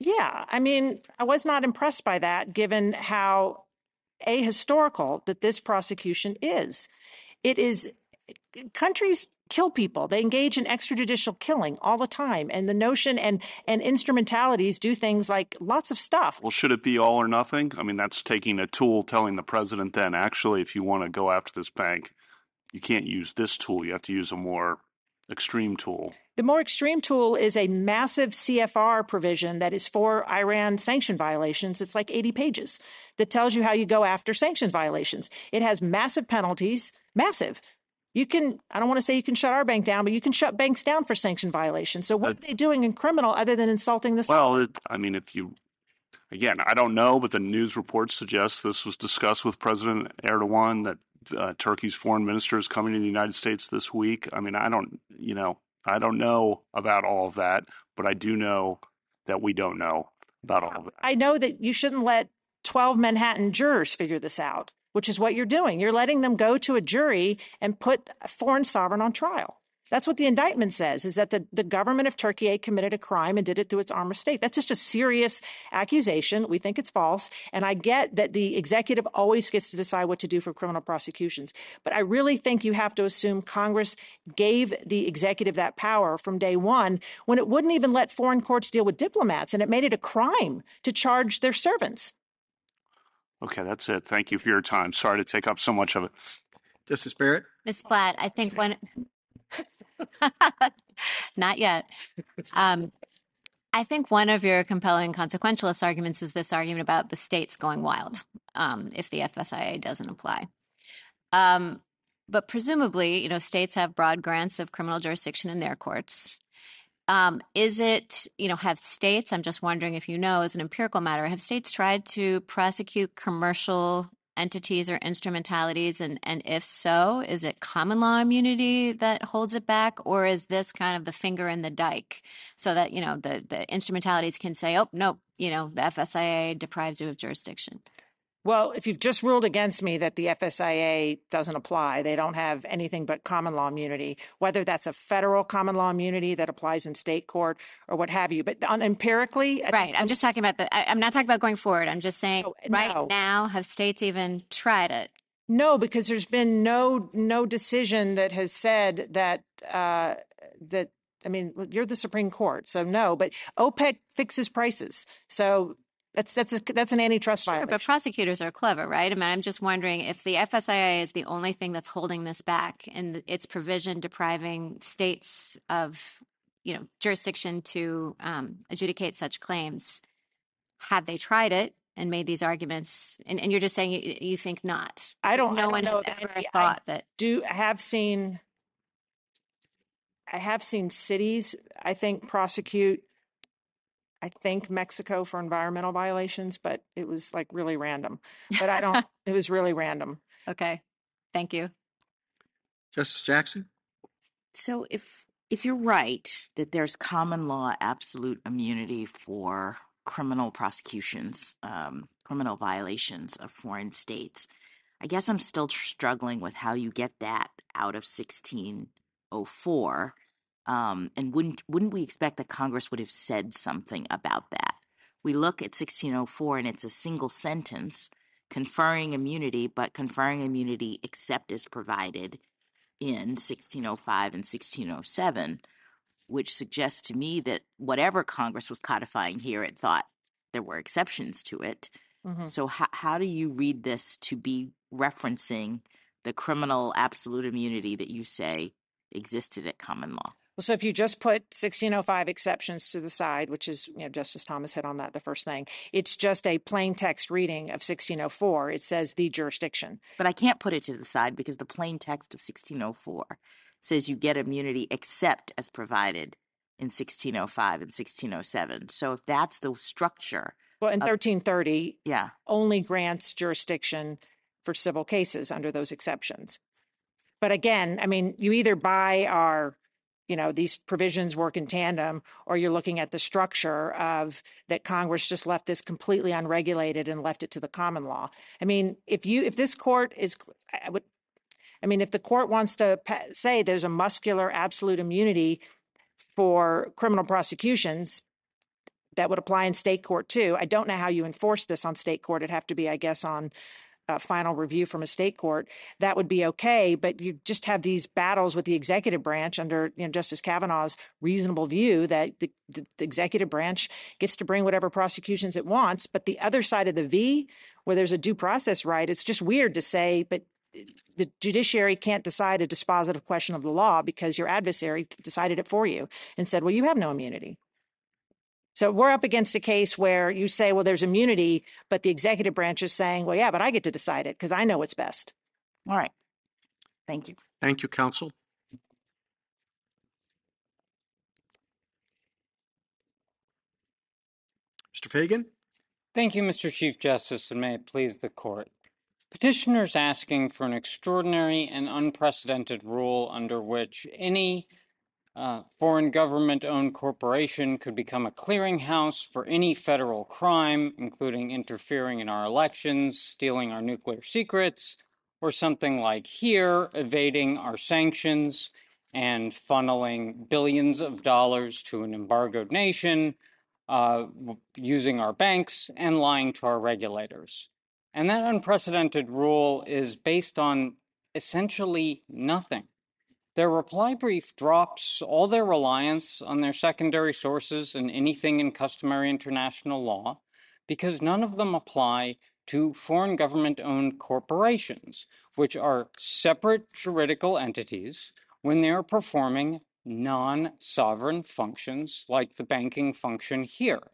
Yeah, I mean, I was not impressed by that given how ahistorical that this prosecution is. It is countries kill people. They engage in extrajudicial killing all the time. And the notion and, and instrumentalities do things like lots of stuff. Well, should it be all or nothing? I mean, that's taking a tool telling the president then, actually, if you want to go after this bank, you can't use this tool. You have to use a more extreme tool. The more extreme tool is a massive CFR provision that is for Iran sanction violations. It's like 80 pages that tells you how you go after sanction violations. It has massive penalties, massive. You can, I don't want to say you can shut our bank down, but you can shut banks down for sanction violations. So, what uh, are they doing in criminal other than insulting the Well, it, I mean, if you, again, I don't know, but the news reports suggest this was discussed with President Erdogan that uh, Turkey's foreign minister is coming to the United States this week. I mean, I don't, you know, I don't know about all of that, but I do know that we don't know about all of it. I know that you shouldn't let 12 Manhattan jurors figure this out, which is what you're doing. You're letting them go to a jury and put a foreign sovereign on trial. That's what the indictment says, is that the, the government of Turkey committed a crime and did it through its armed state. That's just a serious accusation. We think it's false. And I get that the executive always gets to decide what to do for criminal prosecutions. But I really think you have to assume Congress gave the executive that power from day one when it wouldn't even let foreign courts deal with diplomats and it made it a crime to charge their servants. Okay, that's it. Thank you for your time. Sorry to take up so much of it. Justice Barrett? Ms. Blatt, I think when Not yet. Um, I think one of your compelling consequentialist arguments is this argument about the states going wild um, if the FSIA doesn't apply. Um, but presumably, you know, states have broad grants of criminal jurisdiction in their courts. Um, is it, you know, have states, I'm just wondering if you know, as an empirical matter, have states tried to prosecute commercial entities or instrumentalities? And, and if so, is it common law immunity that holds it back? Or is this kind of the finger in the dike so that, you know, the, the instrumentalities can say, oh, no, you know, the FSIA deprives you of jurisdiction? Well, if you've just ruled against me that the FSIA doesn't apply, they don't have anything but common law immunity, whether that's a federal common law immunity that applies in state court or what have you. But on, empirically, right? I'm just talking about the. I, am not talking about going forward. I'm just saying, no, right no. now, have states even tried it? No, because there's been no no decision that has said that uh, that I mean, you're the Supreme Court, so no. But OPEC fixes prices, so that's that's a, that's an antitrust sure, violation. But prosecutors are clever, right? I mean, I'm just wondering if the FSIA is the only thing that's holding this back and its provision depriving states of you know jurisdiction to um, adjudicate such claims. Have they tried it and made these arguments? And, and you're just saying you, you think not. I don't. No I don't one know has ever any, thought I that. Do have seen. I have seen cities. I think prosecute I think Mexico for environmental violations, but it was like really random. But I don't, it was really random. Okay. Thank you. Justice Jackson? So if if you're right that there's common law absolute immunity for criminal prosecutions, um, criminal violations of foreign states, I guess I'm still struggling with how you get that out of 1604 um, and wouldn't wouldn't we expect that Congress would have said something about that? We look at 1604 and it's a single sentence conferring immunity, but conferring immunity except as provided in 1605 and 1607, which suggests to me that whatever Congress was codifying here, it thought there were exceptions to it. Mm-hmm. So, how, how do you read this to be referencing the criminal absolute immunity that you say existed at common law? Well, so if you just put 1605 exceptions to the side, which is, you know, Justice Thomas hit on that the first thing, it's just a plain text reading of 1604. It says the jurisdiction. But I can't put it to the side because the plain text of 1604 says you get immunity except as provided in 1605 and 1607. So if that's the structure. Well, in of, 1330, yeah. only grants jurisdiction for civil cases under those exceptions. But again, I mean, you either buy our you know these provisions work in tandem or you're looking at the structure of that congress just left this completely unregulated and left it to the common law. I mean if you if this court is i would i mean if the court wants to say there's a muscular absolute immunity for criminal prosecutions that would apply in state court too. I don't know how you enforce this on state court. It'd have to be i guess on uh, final review from a state court, that would be okay. But you just have these battles with the executive branch under you know, Justice Kavanaugh's reasonable view that the, the, the executive branch gets to bring whatever prosecutions it wants. But the other side of the V, where there's a due process right, it's just weird to say, but the judiciary can't decide a dispositive question of the law because your adversary decided it for you and said, well, you have no immunity. So we're up against a case where you say, well, there's immunity, but the executive branch is saying, well, yeah, but I get to decide it because I know what's best. All right. Thank you. Thank you, counsel. Mr. Fagan? Thank you, Mr. Chief Justice, and may it please the court. Petitioners asking for an extraordinary and unprecedented rule under which any uh, foreign government owned corporation could become a clearinghouse for any federal crime, including interfering in our elections, stealing our nuclear secrets, or something like here, evading our sanctions and funneling billions of dollars to an embargoed nation, uh, using our banks, and lying to our regulators. And that unprecedented rule is based on essentially nothing. Their reply brief drops all their reliance on their secondary sources and anything in customary international law because none of them apply to foreign government owned corporations, which are separate juridical entities when they are performing non sovereign functions like the banking function here.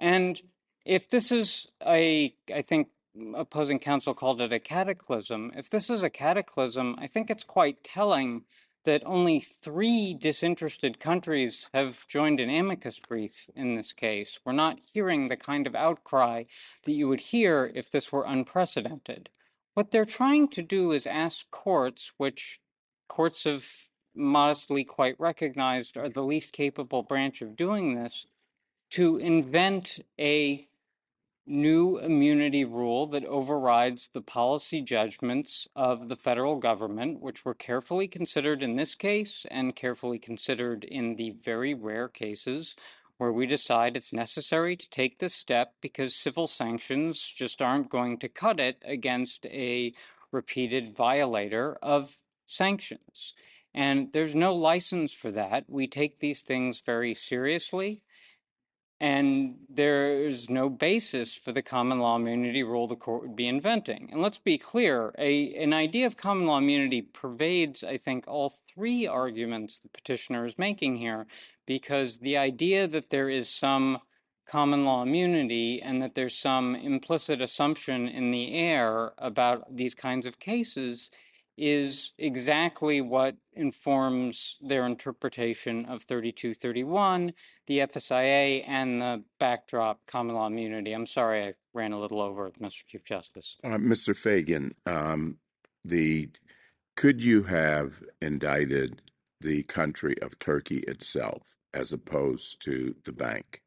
And if this is a, I think opposing counsel called it a cataclysm, if this is a cataclysm, I think it's quite telling that only three disinterested countries have joined an amicus brief in this case. We're not hearing the kind of outcry that you would hear if this were unprecedented. What they're trying to do is ask courts, which courts have modestly quite recognized are the least capable branch of doing this, to invent a new immunity rule that overrides the policy judgments of the federal government, which were carefully considered in this case and carefully considered in the very rare cases where we decide it's necessary to take this step because civil sanctions just aren't going to cut it against a repeated violator of sanctions. And there's no license for that. We take these things very seriously. And there is no basis for the common law immunity rule the court would be inventing. And let's be clear a, an idea of common law immunity pervades, I think, all three arguments the petitioner is making here, because the idea that there is some common law immunity and that there's some implicit assumption in the air about these kinds of cases is exactly what informs their interpretation of 3231, the FSIA, and the backdrop common law immunity. I'm sorry I ran a little over, Mr. Chief Justice. Uh, Mr. Fagan, um, the could you have indicted the country of Turkey itself as opposed to the bank?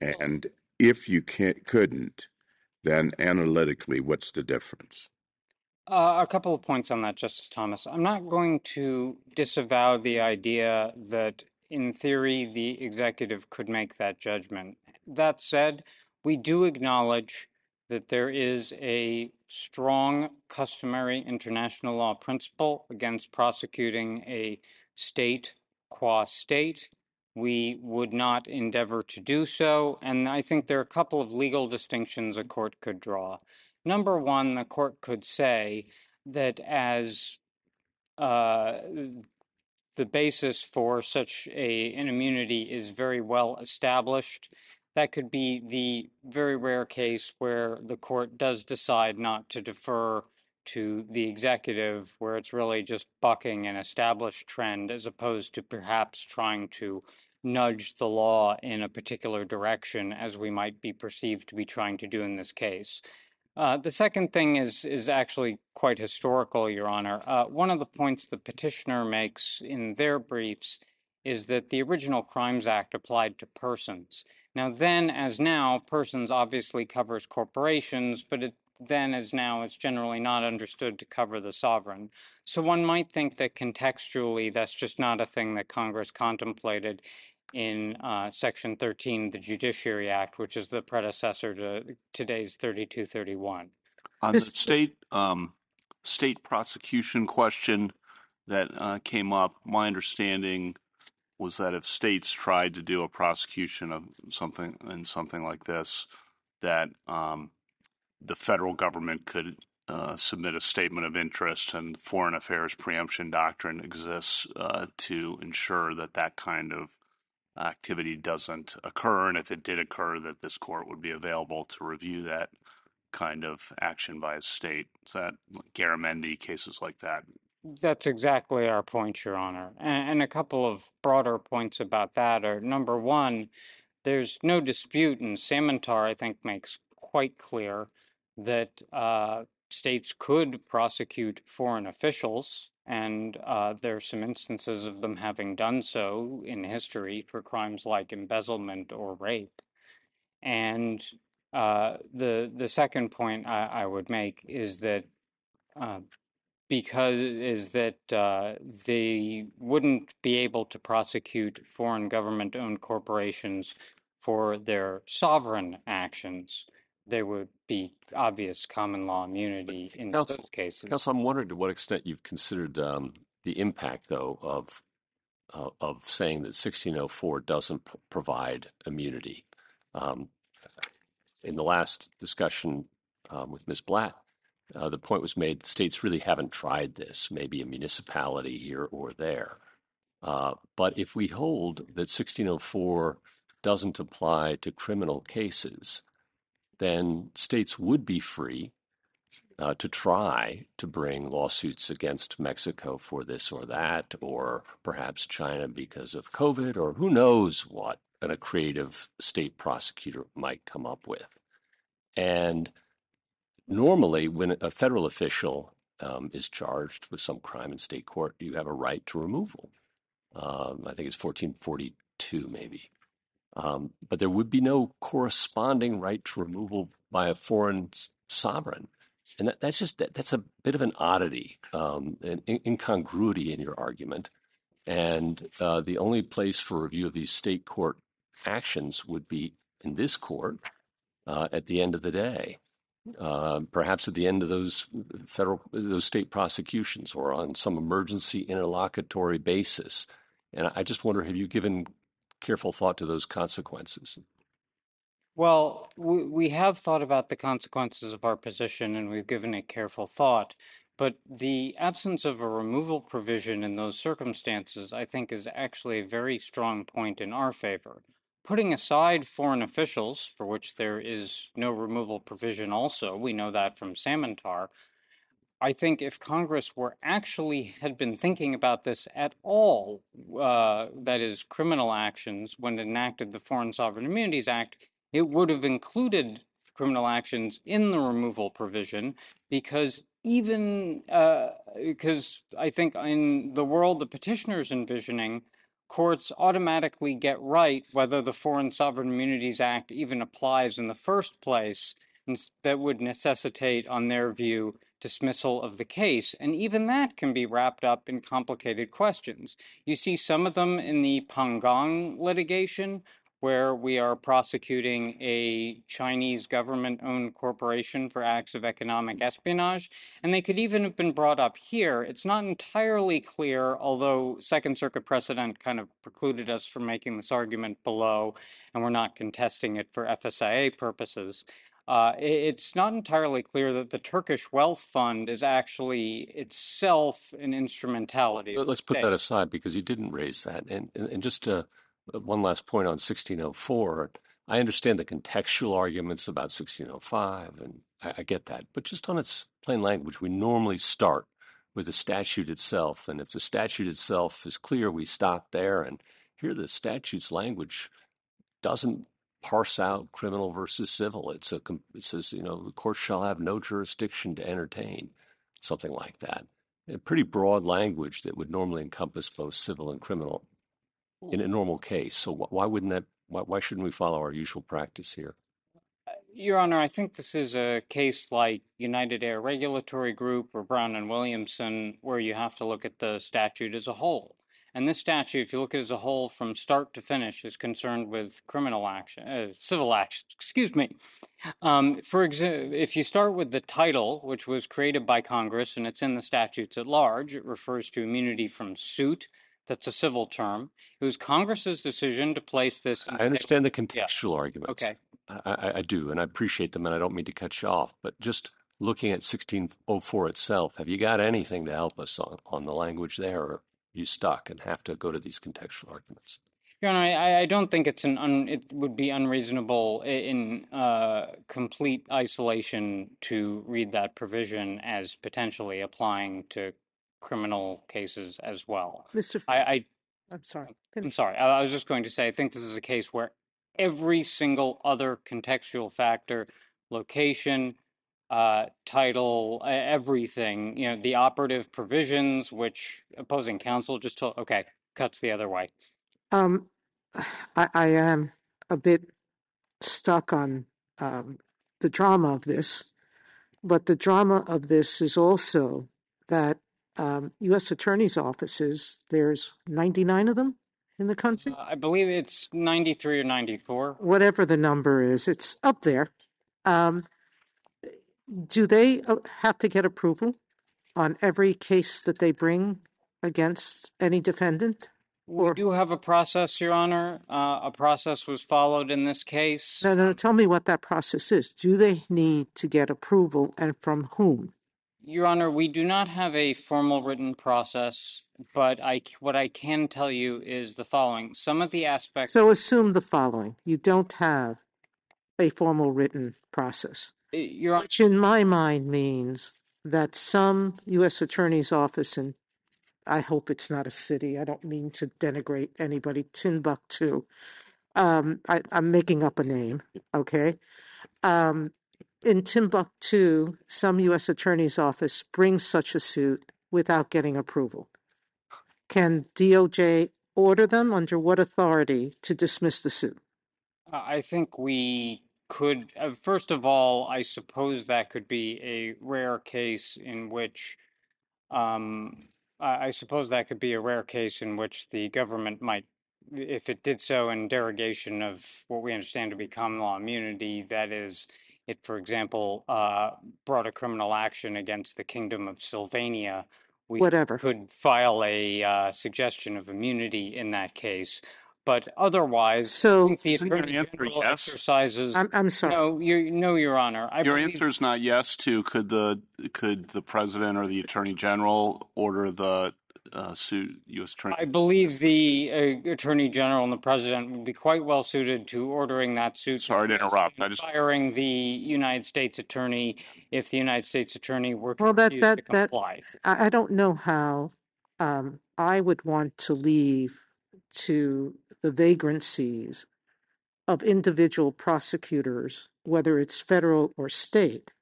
And if you couldn't, then analytically, what's the difference? Uh, a couple of points on that, Justice Thomas. I'm not going to disavow the idea that, in theory, the executive could make that judgment. That said, we do acknowledge that there is a strong customary international law principle against prosecuting a state qua state. We would not endeavor to do so, and I think there are a couple of legal distinctions a court could draw. Number one, the court could say that as uh, the basis for such a, an immunity is very well established, that could be the very rare case where the court does decide not to defer to the executive, where it's really just bucking an established trend as opposed to perhaps trying to nudge the law in a particular direction as we might be perceived to be trying to do in this case. Uh, the second thing is is actually quite historical, Your Honor. Uh, one of the points the petitioner makes in their briefs is that the original Crimes Act applied to persons. Now, then as now, persons obviously covers corporations, but it then as now it's generally not understood to cover the sovereign. So one might think that contextually that's just not a thing that Congress contemplated in uh, Section 13 of the Judiciary Act, which is the predecessor to today's 3231. On the state um, state prosecution question that uh, came up, my understanding was that if states tried to do a prosecution of something in something like this, that um, the federal government could uh, submit a statement of interest, and foreign affairs preemption doctrine exists uh, to ensure that that kind of activity doesn't occur, and if it did occur, that this court would be available to review that kind of action by a state. Is that Garamendi cases like that? That's exactly our point, Your Honor. And, and a couple of broader points about that are number one, there's no dispute, and Samantar, I think, makes quite clear that uh, states could prosecute foreign officials, and uh, there are some instances of them having done so in history for crimes like embezzlement or rape. And uh, the the second point I, I would make is that uh, because is that uh, they wouldn't be able to prosecute foreign government owned corporations for their sovereign actions. There would be obvious common law immunity in Counsel- those cases. Counsel, I'm wondering to what extent you've considered um, the impact, though, of uh, of saying that 1604 doesn't p- provide immunity. Um, in the last discussion um, with Ms. Blatt, uh, the point was made states really haven't tried this, maybe a municipality here or there. Uh, but if we hold that 1604 doesn't apply to criminal cases, then states would be free uh, to try to bring lawsuits against Mexico for this or that, or perhaps China because of COVID, or who knows what a creative state prosecutor might come up with. And normally, when a federal official um, is charged with some crime in state court, you have a right to removal. Um, I think it's 1442, maybe. Um, but there would be no corresponding right to removal by a foreign s- sovereign. And that, that's just that, that's a bit of an oddity, um, an in- incongruity in your argument. And uh, the only place for review of these state court actions would be in this court uh, at the end of the day, uh, perhaps at the end of those federal, those state prosecutions, or on some emergency interlocutory basis. And I just wonder, have you given careful thought to those consequences? Well, we, have thought about the consequences of our position and we've given it careful thought. But the absence of a removal provision in those circumstances, I think, is actually a very strong point in our favor. Putting aside foreign officials, for which there is no removal provision, also, we know that from Samantar. I think if Congress were actually had been thinking about this at all, uh, that is, criminal actions, when it enacted the Foreign Sovereign Immunities Act, it would have included criminal actions in the removal provision because even because I think in the world the petitioner's envisioning, courts automatically get right whether the Foreign Sovereign Immunities Act even applies in the first place. And that would necessitate, on their view, dismissal of the case. And even that can be wrapped up in complicated questions. You see some of them in the Pangang litigation, where we are prosecuting a Chinese government owned corporation for acts of economic espionage. And they could even have been brought up here. It's not entirely clear, although Second Circuit precedent kind of precluded us from making this argument below, and we're not contesting it for FSIA purposes. Uh, it's not entirely clear that the Turkish Wealth Fund is actually itself an instrumentality. of Let- the Let's put that aside because you didn't raise that. And, and, and just uh, one last point on 1604. I understand the contextual arguments about 1605, and I, I get that. But just on its plain language, we normally start with the statute itself. And if the statute itself is clear, we stop there. And here the statute's language doesn't parse out criminal versus civil. It's a it says you know the court shall have no jurisdiction to entertain something like that. A pretty broad language that would normally encompass both civil and criminal in a normal case. So why wouldn't that? Why, why shouldn't we follow our usual practice here? Your Honor, I think this is a case like Utility Air Regulatory Group or Brown and Williamson, where you have to look at the statute as a whole. And this statute, if you look at it as a whole from start to finish, is concerned with criminal action, uh, civil action, excuse me. Um, for example, if you start with the title, which was created by Congress and it's in the statutes at large, it refers to immunity from suit. That's a civil term. It was Congress's decision to place this. I understand the contextual yeah. arguments. Okay. I, I, do, and I appreciate them, and I don't mean to cut you off, but just looking at 1604 itself, have you got anything to help us on, on the language there, you stuck and have to go to these contextual arguments? Your Honor, I, I don't think it's an un, it would be unreasonable in uh, complete isolation to read that provision as potentially applying to criminal cases as well. Mr. F- I, I I'm sorry. I'm sorry. I, I was just going to say I think this is a case where every single other contextual factor, location, uh, title, everything, you know, the operative provisions, which opposing counsel just told, okay, cuts the other way. Um, I, I am a bit stuck on um, the drama of this, but the drama of this is also that um, U.S. attorneys' offices, there's 99 of them in the country. Uh, I believe it's 93 or 94. Whatever the number is, it's up there. Um, do they uh, have to get approval on every case that they bring against any defendant? We do have a process, Your Honor. Uh, a process was followed in this case. No, no, no. Tell me what that process is. Do they need to get approval and from whom? Your Honor, we do not have a formal written process, but I, what I can tell you is the following. Some of the aspects. So assume the following. You don't have a formal written process. Uh, Your Which in my mind means that some U.S. Attorney's Office in I hope it's not a city. I don't mean to denigrate anybody. Timbuktu. Um, I, I'm making up a name, okay? Um, in Timbuktu, some U.S. Attorney's Office brings such a suit without getting approval. Can DOJ order them under what authority to dismiss the suit? I think we could, uh, first of all, I suppose that could be a rare case in which um, I suppose that could be a rare case in which the government might, if it did so in derogation of what we understand to be common law immunity, that is, it, for example, uh, brought a criminal action against the Kingdom of Sylvania, we Whatever. could file a uh, suggestion of immunity in that case. But otherwise, So- I think the Isn't your Attorney answer General yes? exercises. I'm, I'm sorry. No, you, no, Your Honor. I Your believe- answer is not yes to could the could the president or the attorney general order the uh, suit U.S. attorney? I believe the uh, Attorney General and the President would be quite well suited to ordering that suit. Sorry to interrupt. I just Firing the United States Attorney if the United States Attorney were to Well, that- refuse that- to that- comply. I, I don't know how um, I would want to leave to the vagrancies of individual prosecutors, whether it's federal or state,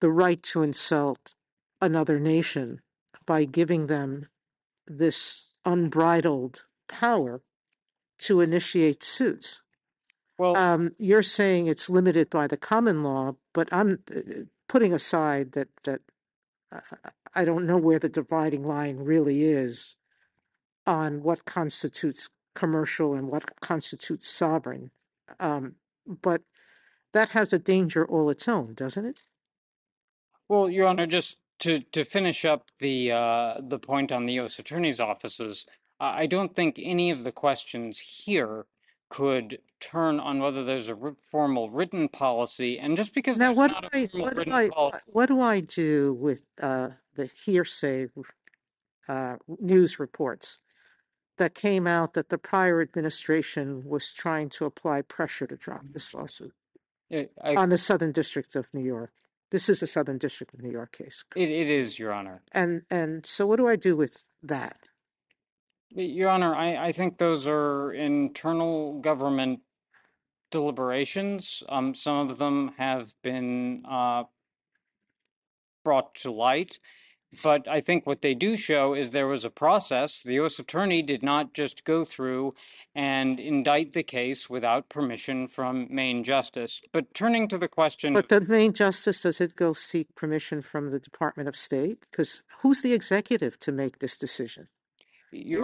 the right to insult another nation by giving them this unbridled power to initiate suits. Well, Um, you're saying it's limited by the common law, but I'm uh, putting aside that that uh, I don't know where the dividing line really is on what constitutes commercial and what constitutes sovereign. Um, but that has a danger all its own, doesn't it? well, Your Honor, just to, to finish up the uh, the point on the U.S. Attorney's offices, I I don't think any of the questions here could turn on whether there's a formal written policy, and just because Now, what not do a I what do I policy, what do I do with uh, the hearsay uh, news reports that came out that the prior administration was trying to apply pressure to drop this lawsuit it, I, on the Southern District of New York? This is a Southern District of New York case, it, it is, Your Honor. and and so what do I do with that? Your Honor, I, I think those are internal government deliberations. Um, some of them have been uh, brought to light. But I think what they do show is there was a process. The U.S. attorney did not just go through and indict the case without permission from Main justice. But turning to the question, But the Main justice, does it go seek permission from the Department of State? Because who's the executive to make this decision?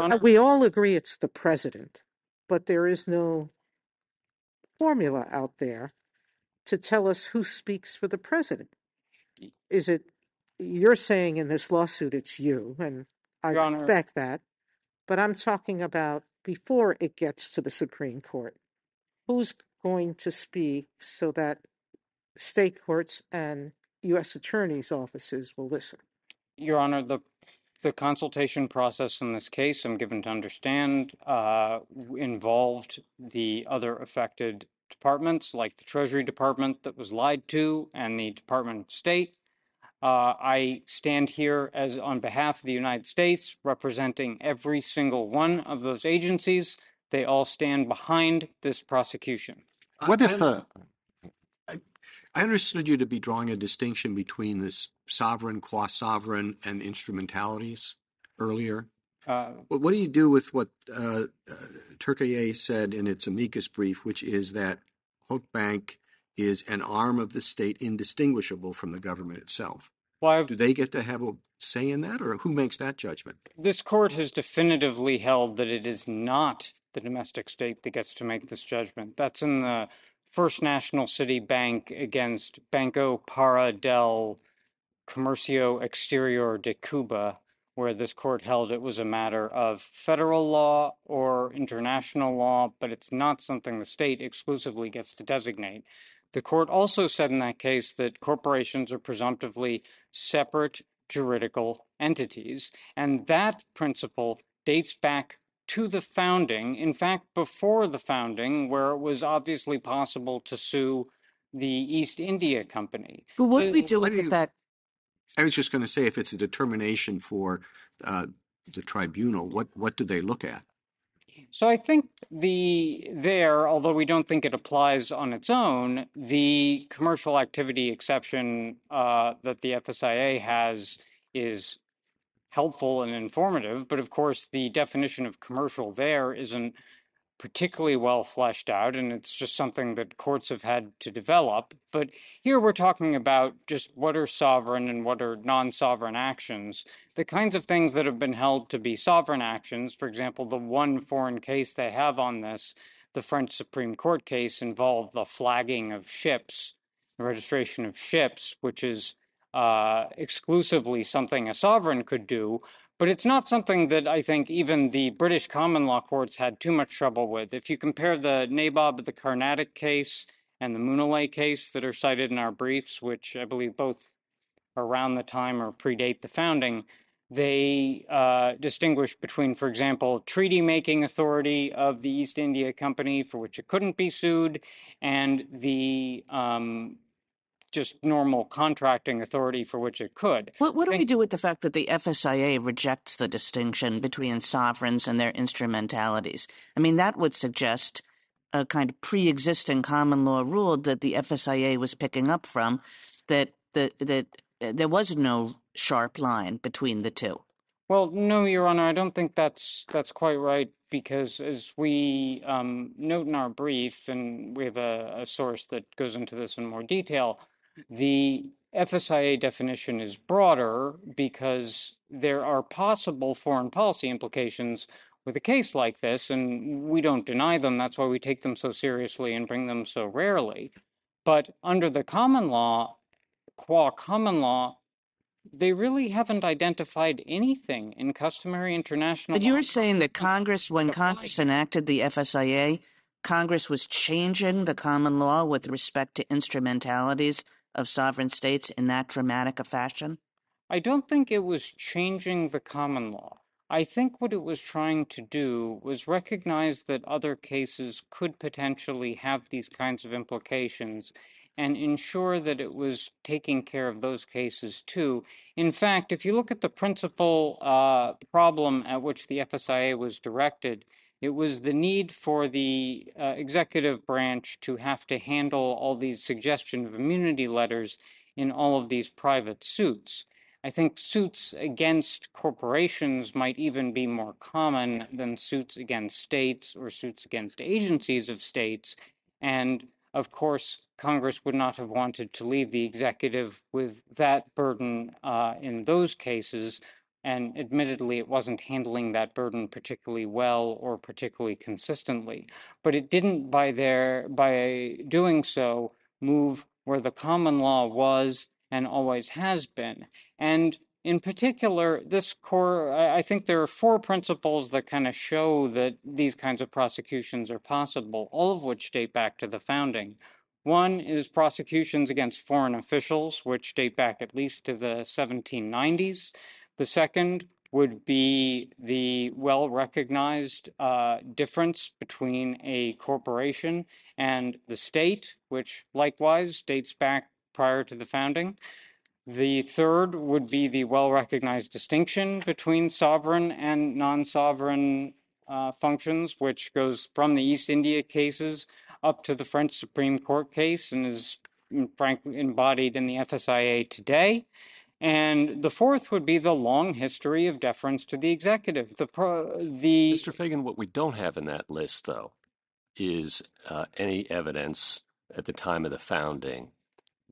Honor, We all agree it's the president, but there is no formula out there to tell us who speaks for the president. Is it, you're saying in this lawsuit it's you, and I Your Honor- respect that, but I'm talking about before it gets to the Supreme Court. Who's going to speak so that state courts and U.S. attorneys' offices will listen? Your Honor, the the consultation process in this case, I'm given to understand, uh, involved the other affected departments, like the Treasury Department that was lied to, and the Department of State. Uh, I stand here as on behalf of the United States, representing every single one of those agencies. They all stand behind this prosecution. What if uh, I understood you to be drawing a distinction between this sovereign, qua-sovereign, and instrumentalities earlier. Uh, What, what do you do with what uh, uh, Turkiye said in its amicus brief, which is that Halk Bank is an arm of the state indistinguishable from the government itself? well, Do they get to have a say in that, or who makes that judgment? This court has definitively held that it is not the domestic state that gets to make this judgment. That's in the First National City Bank against Banco Para del Comercio Exterior de Cuba, where this court held it was a matter of federal law or international law, but it's not something the state exclusively gets to designate. The court also said in that case that corporations are presumptively separate juridical entities, and that principle dates back to the founding. In fact, before the founding, where it was obviously possible to sue the East India Company. But what do we do with do the you- fact? I was just going to say, if it's a determination for uh, the tribunal, what what do they look at? So I think the there, although we don't think it applies on its own, the commercial activity exception uh, that the FSIA has is helpful and informative. But of course, the definition of commercial there isn't particularly well fleshed out, and it's just something that courts have had to develop. But here we're talking about just what are sovereign and what are non sovereign actions. The kinds of things that have been held to be sovereign actions, for example, the one foreign case they have on this, the French Supreme Court case, involved the flagging of ships, the registration of ships, which is uh, exclusively something a sovereign could do. But it's not something that I think even the British common law courts had too much trouble with. If you compare the Nabob of the Carnatic case and the Moodalay case that are cited in our briefs, which I believe both around the time or predate the founding, they uh, distinguish between, for example, treaty making authority of the East India Company for which it couldn't be sued, and the um, just normal contracting authority for which it could. What, what do we do with the fact that the FSIA rejects the distinction between sovereigns and their instrumentalities? I mean, that would suggest a kind of pre-existing common law rule that the FSIA was picking up from, that that that uh, there was no sharp line between the two. Well, no, Your Honor, I don't think that's that's quite right because as we um, note in our brief, and we have a, a source that goes into this in more detail, the FSIA definition is broader because there are possible foreign policy implications with a case like this, and we don't deny them. That's why we take them so seriously and bring them so rarely. But under the common law, qua common law, they really haven't identified anything in customary international But you're saying that Congress, when. Congress enacted the FSIA, Congress was changing the common law with respect to instrumentalities of sovereign states in that dramatic a fashion? I don't think it was changing the common law. I think what it was trying to do was recognize that other cases could potentially have these kinds of implications and ensure that it was taking care of those cases too. In fact, if you look at the principal uh, problem at which the FSIA was directed, It was the need for the uh, executive branch to have to handle all these suggestion of immunity letters in all of these private suits. I think suits against corporations might even be more common than suits against states or suits against agencies of states. And of course, Congress would not have wanted to leave the executive with that burden uh, in those cases. And admittedly, it wasn't handling that burden particularly well or particularly consistently. But it didn't, by their by doing so, move where the common law was and always has been. And in particular, this core, I think there are four principles that kind of show that these kinds of prosecutions are possible, all of which date back to the founding. One is prosecutions against foreign officials, which date back at least to the 1790s. The second would be the well recognized uh, difference between a corporation and the state, which likewise dates back prior to the founding. The third would be the well recognized distinction between sovereign and non sovereign uh, functions, which goes from the East India cases up to the French Supreme Court case and is frankly embodied in the FSIA today. And the fourth would be the long history of deference to the executive. The, pro, the Mr. Fagan, what we don't have in that list, though, is uh, any evidence at the time of the founding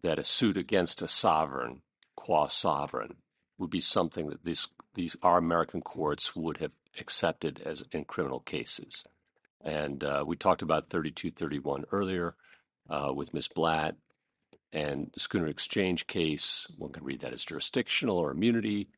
that a suit against a sovereign, qua sovereign, would be something that these these our American courts would have accepted as in criminal cases. And uh, we talked about 3231 earlier uh, with Ms. Blatt and the Schooner Exchange case. One can read that as jurisdictional or immunity.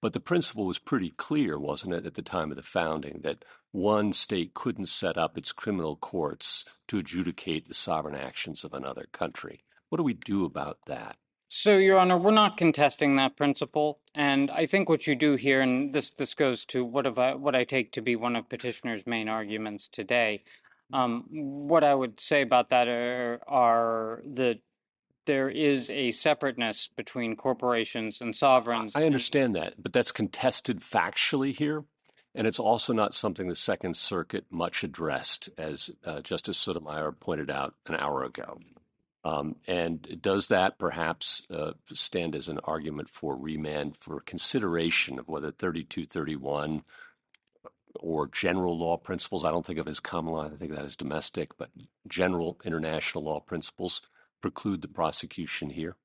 But the principle was pretty clear, wasn't it, at the time of the founding, that one state couldn't set up its criminal courts to adjudicate the sovereign actions of another country. What do we do about that? So, Your Honor, we're not contesting that principle, and I think what you do here, and this this goes to what I, what I take to be one of petitioner's main arguments today. Um, what I would say about that are, are that there is a separateness between corporations and sovereigns. I understand that, but that's contested factually here. And it's also not something the Second Circuit much addressed, as uh, Justice Sotomayor pointed out an hour ago. Um, and does that perhaps uh, stand as an argument for remand for consideration of whether 3231 or general law principles? I don't think of it as common law, I think that is domestic, but general international law principles preclude the prosecution here?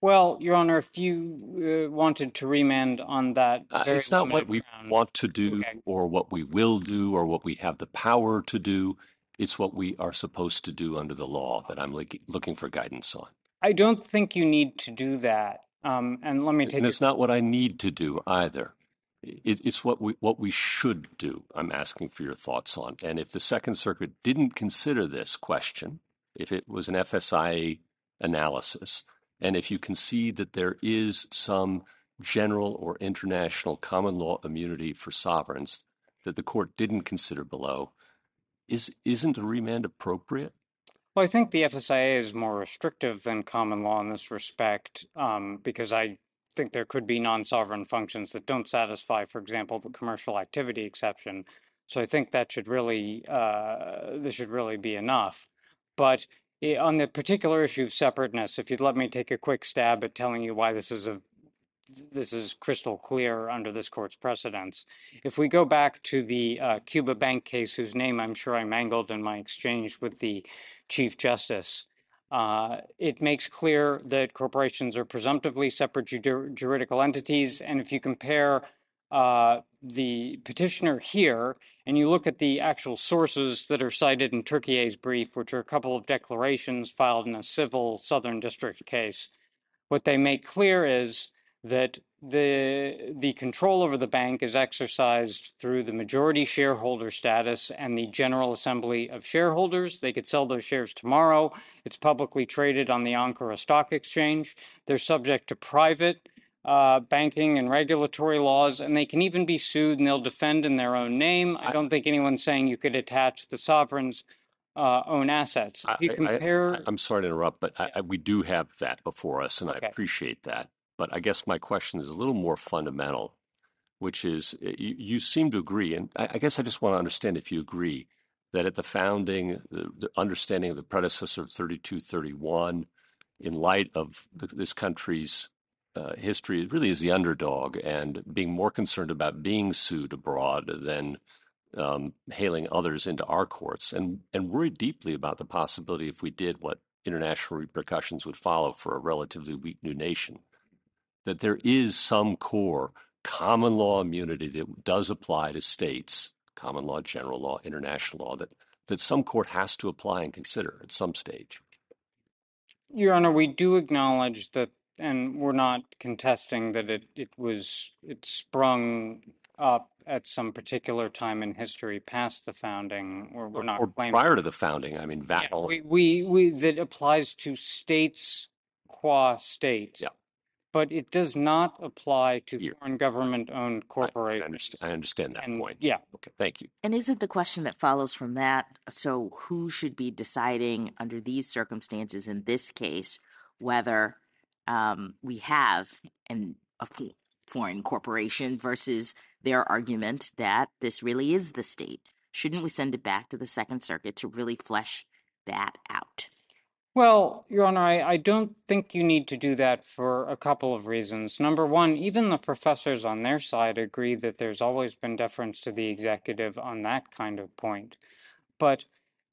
Well, Your Honor, if you uh, wanted to remand on that, uh, it's not what we ground, want to do okay. or what we will do or what we have the power to do. It's what we are supposed to do under the law that I'm looking for guidance on. I don't think you need to do that. Um, and let me take. And it's not what I need to do either. It, it's what we what we should do. I'm asking for your thoughts on. And if the Second Circuit didn't consider this question, if it was an FSIA analysis, and if you concede that there is some general or international common law immunity for sovereigns that the court didn't consider below, is isn't a remand appropriate? Well, I think the FSIA is more restrictive than common law in this respect um, because I think there could be non-sovereign functions that don't satisfy, for example, the commercial activity exception. So I think that should really uh, this should really be enough. But on the particular issue of separateness, if you'd let me take a quick stab at telling you why this is a this is crystal clear under this court's precedents. If we go back to the uh, Cuba Bank case, whose name I'm sure I mangled in my exchange with the Chief Justice, uh, it makes clear that corporations are presumptively separate juridical entities. And if you compare uh, the petitioner here, and you look at the actual sources that are cited in Turkey's brief, which are a couple of declarations filed in a civil Southern District case, what they make clear is that the the control over the bank is exercised through the majority shareholder status and the general assembly of shareholders. They could sell those shares tomorrow. It's publicly traded on the Ankara Stock Exchange. They're subject to private uh, banking and regulatory laws, and they can even be sued and they'll defend in their own name. I don't think anyone's saying you could attach the sovereign's uh, own assets. If you compare, I, am sorry to interrupt, but I, we do have that before us, and okay. I appreciate that. But I guess my question is a little more fundamental, which is you, you seem to agree, and I, I, guess I just want to understand if you agree that at the founding, the, the understanding of the predecessor of 3231, in light of the, this country's uh, history, really is the underdog and being more concerned about being sued abroad than um, hailing others into our courts, and and worried deeply about the possibility if we did what international repercussions would follow for a relatively weak new nation, that there is some core common law immunity that does apply to states, common law, general law, international law, that, that some court has to apply and consider at some stage. Your Honor, we do acknowledge that, and we're not contesting that it, it was it sprung up at some particular time in history past the founding, or we're not or claiming prior to the founding. I mean, Vattel. Yeah, we, we we that applies to states qua states. Yeah. But it does not apply to Here. foreign government-owned I corporations. understand, I understand that And, point. yeah. Okay, thank you. And isn't the question that follows from that so who should be deciding under these circumstances in this case whether um, we have an, a foreign corporation versus their argument that this really is the state? Shouldn't we send it back to the Second Circuit to really flesh that out? Well, Your Honor, I, I don't think you need to do that for a couple of reasons. Number one, even the professors on their side agree that there's always been deference to the executive on that kind of point. But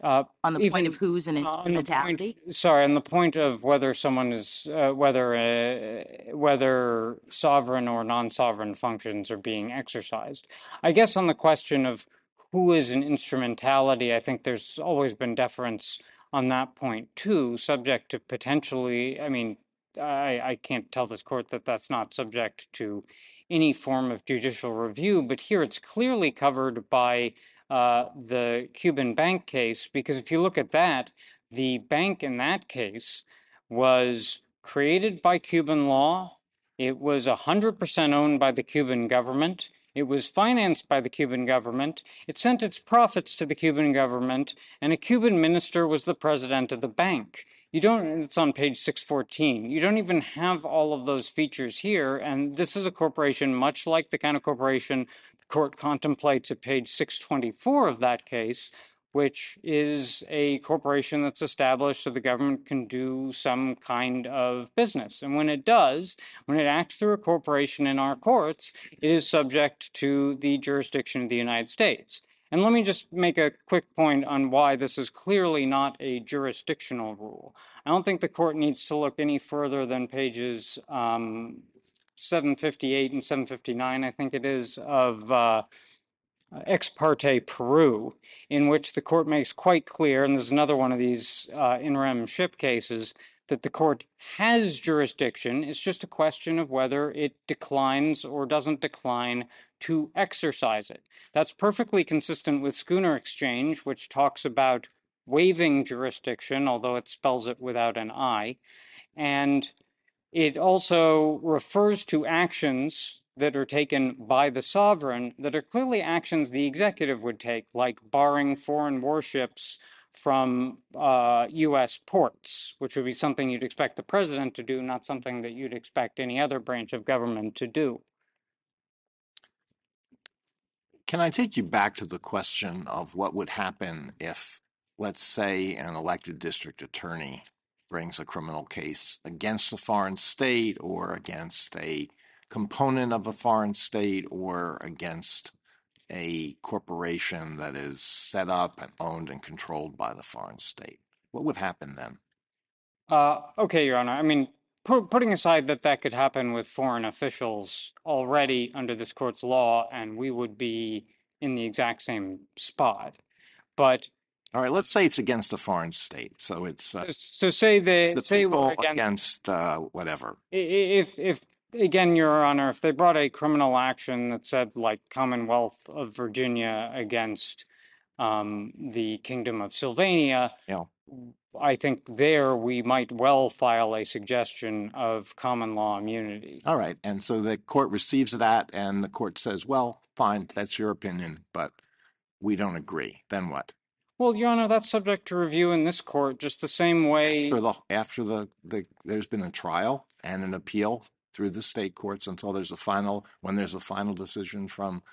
uh, On the even, point of who's an on the point, sorry, on the point of whether someone is uh, whether uh, whether sovereign or non-sovereign functions are being exercised. I guess on the question of who is an instrumentality, I think there's always been deference on that point too, subject to potentially, I mean, I, I can't tell this court that that's not subject to any form of judicial review, but here it's clearly covered by uh, the Cuban bank case, because if you look at that, the bank in that case was created by Cuban law. It was 100% owned by the Cuban government. It was financed by the Cuban government. It sent its profits to the Cuban government, and a Cuban minister was the president of the bank. You don't, it's on page 614. You don't even have all of those features here. And this is a corporation much like the kind of corporation court contemplates at page 624 of that case, which is a corporation that's established so the government can do some kind of business. And when it does, when it acts through a corporation in our courts, it is subject to the jurisdiction of the United States. And let me just make a quick point on why this is clearly not a jurisdictional rule. I don't think the court needs to look any further than pages um, 758 and 759, I think it is, of uh, ex parte Peru, in which the court makes quite clear, and there's another one of these uh, in rem ship cases, that the court has jurisdiction. It's just a question of whether it declines or doesn't decline to exercise it. That's perfectly consistent with Schooner Exchange, which talks about waiving jurisdiction, although it spells it without an I. And it also refers to actions that are taken by the sovereign that are clearly actions the executive would take, like barring foreign warships from uh, U.S. ports, which would be something you'd expect the president to do, not something that you'd expect any other branch of government to do. Can I take you back to the question of what would happen if, let's say, an elected district attorney brings a criminal case against a foreign state or against a component of a foreign state or against a corporation that is set up and owned and controlled by the foreign state? What would happen then? Uh, okay, Your Honor. I mean, pu- putting aside that that could happen with foreign officials already under this court's law, and we would be in the exact same spot. But All right, let's say it's against a foreign state. So it's uh, so say they the say people against against uh, whatever. If if again your honor if they brought a criminal action that said like commonwealth of virginia against um, the kingdom of sylvania Yeah. i think there we might well file a suggestion of common law immunity All right. And so the court receives that and the court says, well, fine, that's your opinion, but we don't agree. Then what? Well your honor that's subject to review in this court just the same way After the after the, the there's been a trial and an appeal through the state courts until there's a final, when there's a final decision from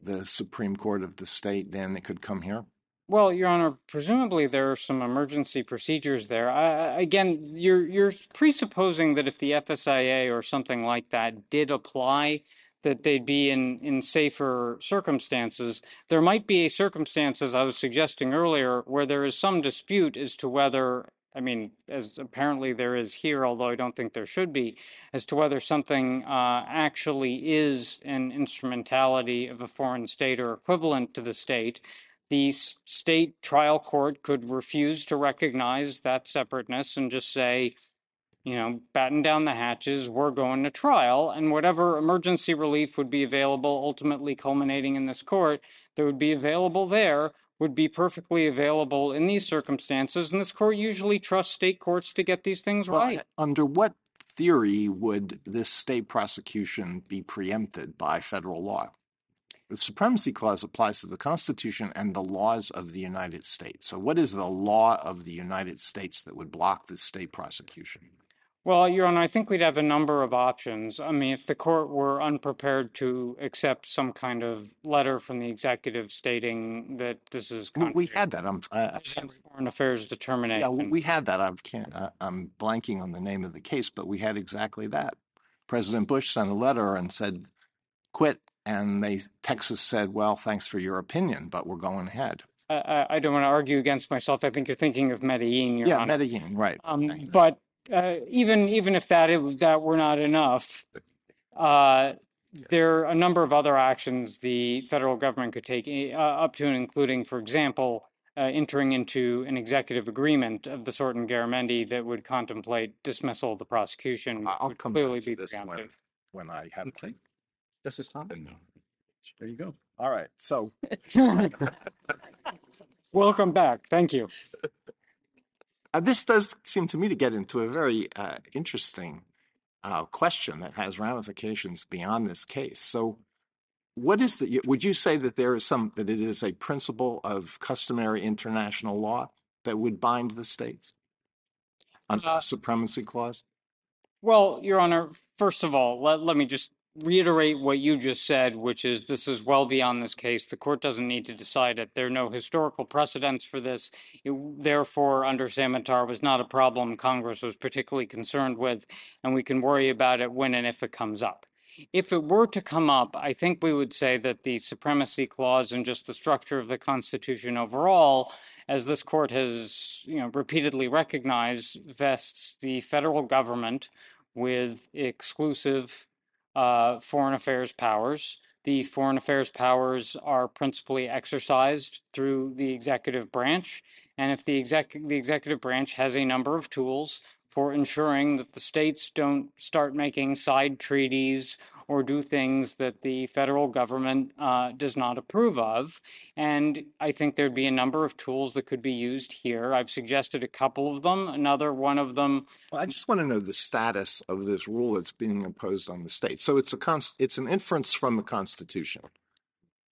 the Supreme Court of the state, then it could come here? Well, Your Honor, presumably there are some emergency procedures there. I, again, you're you're presupposing that if the FSIA or something like that did apply, that they'd be in in safer circumstances. There might be a circumstance, as I was suggesting earlier, where there is some dispute as to whether. I mean, as apparently there is here, although I don't think there should be, as to whether something uh, actually is an instrumentality of a foreign state or equivalent to the state the state trial court could refuse to recognize that separateness and just say, you know, batten down the hatches, we're going to trial, and whatever emergency relief would be available, ultimately culminating in this court, that would be available there would be perfectly available in these circumstances. And this court usually trusts state courts to get these things Well, right. under what theory would this state prosecution be preempted by federal law? The Supremacy Clause applies to the Constitution and the laws of the United States. So, what is the law of the United States that would block this state prosecution? Well, Your Honor, I think we'd have a number of options. I mean, if the court were unprepared to accept some kind of letter from the executive stating that this is We- We had that. I'm, foreign affairs yeah, determination. we had that. I can't. I'm blanking on the name of the case, but we had exactly that. President Bush sent a letter and said, "Quit," and they Texas said, "Well, thanks for your opinion, but we're going ahead." I, don't want to argue against myself. I think you're thinking of Medellin, Your yeah. Medellin, right? Um, but uh, even even if that it, that were not enough, uh, there are a number of other actions the federal government could take, uh, up to and including, for example, uh, entering into an executive agreement of the sort in Garamendi that would contemplate dismissal of the prosecution. I- I'll would come clearly back to be this when, preemptive. when I have. Okay. Justice Thomas? There you go. All right. So Welcome back. Thank you. Uh, this does seem to me to get into a very uh, interesting uh, question that has ramifications beyond this case. So, what is the? Would you say that there is some that it is a principle of customary international law that would bind the states under Uh, the supremacy clause? Well, Your Honor, first of all, let, let me just reiterate what you just said, which is this is well beyond this case. The court doesn't need to decide it. There are no historical precedents for this. It, therefore, under Samantar was not a problem Congress was particularly concerned with, and we can worry about it when and if it comes up. If it were to come up, I think we would say that the supremacy clause and just the structure of the Constitution overall, as this court has you know repeatedly recognized, vests the federal government with exclusive uh, foreign affairs powers. The foreign affairs powers are principally exercised through the executive branch, and if the exec the executive branch has a number of tools for ensuring that the states don't start making side treaties or do things that the federal government uh, does not approve of. And I think there'd be a number of tools that could be used here. I've suggested a couple of them. Another one of them Well, I just want to know the status of this rule that's being imposed on the states. So it's a const- it's an inference from the Constitution.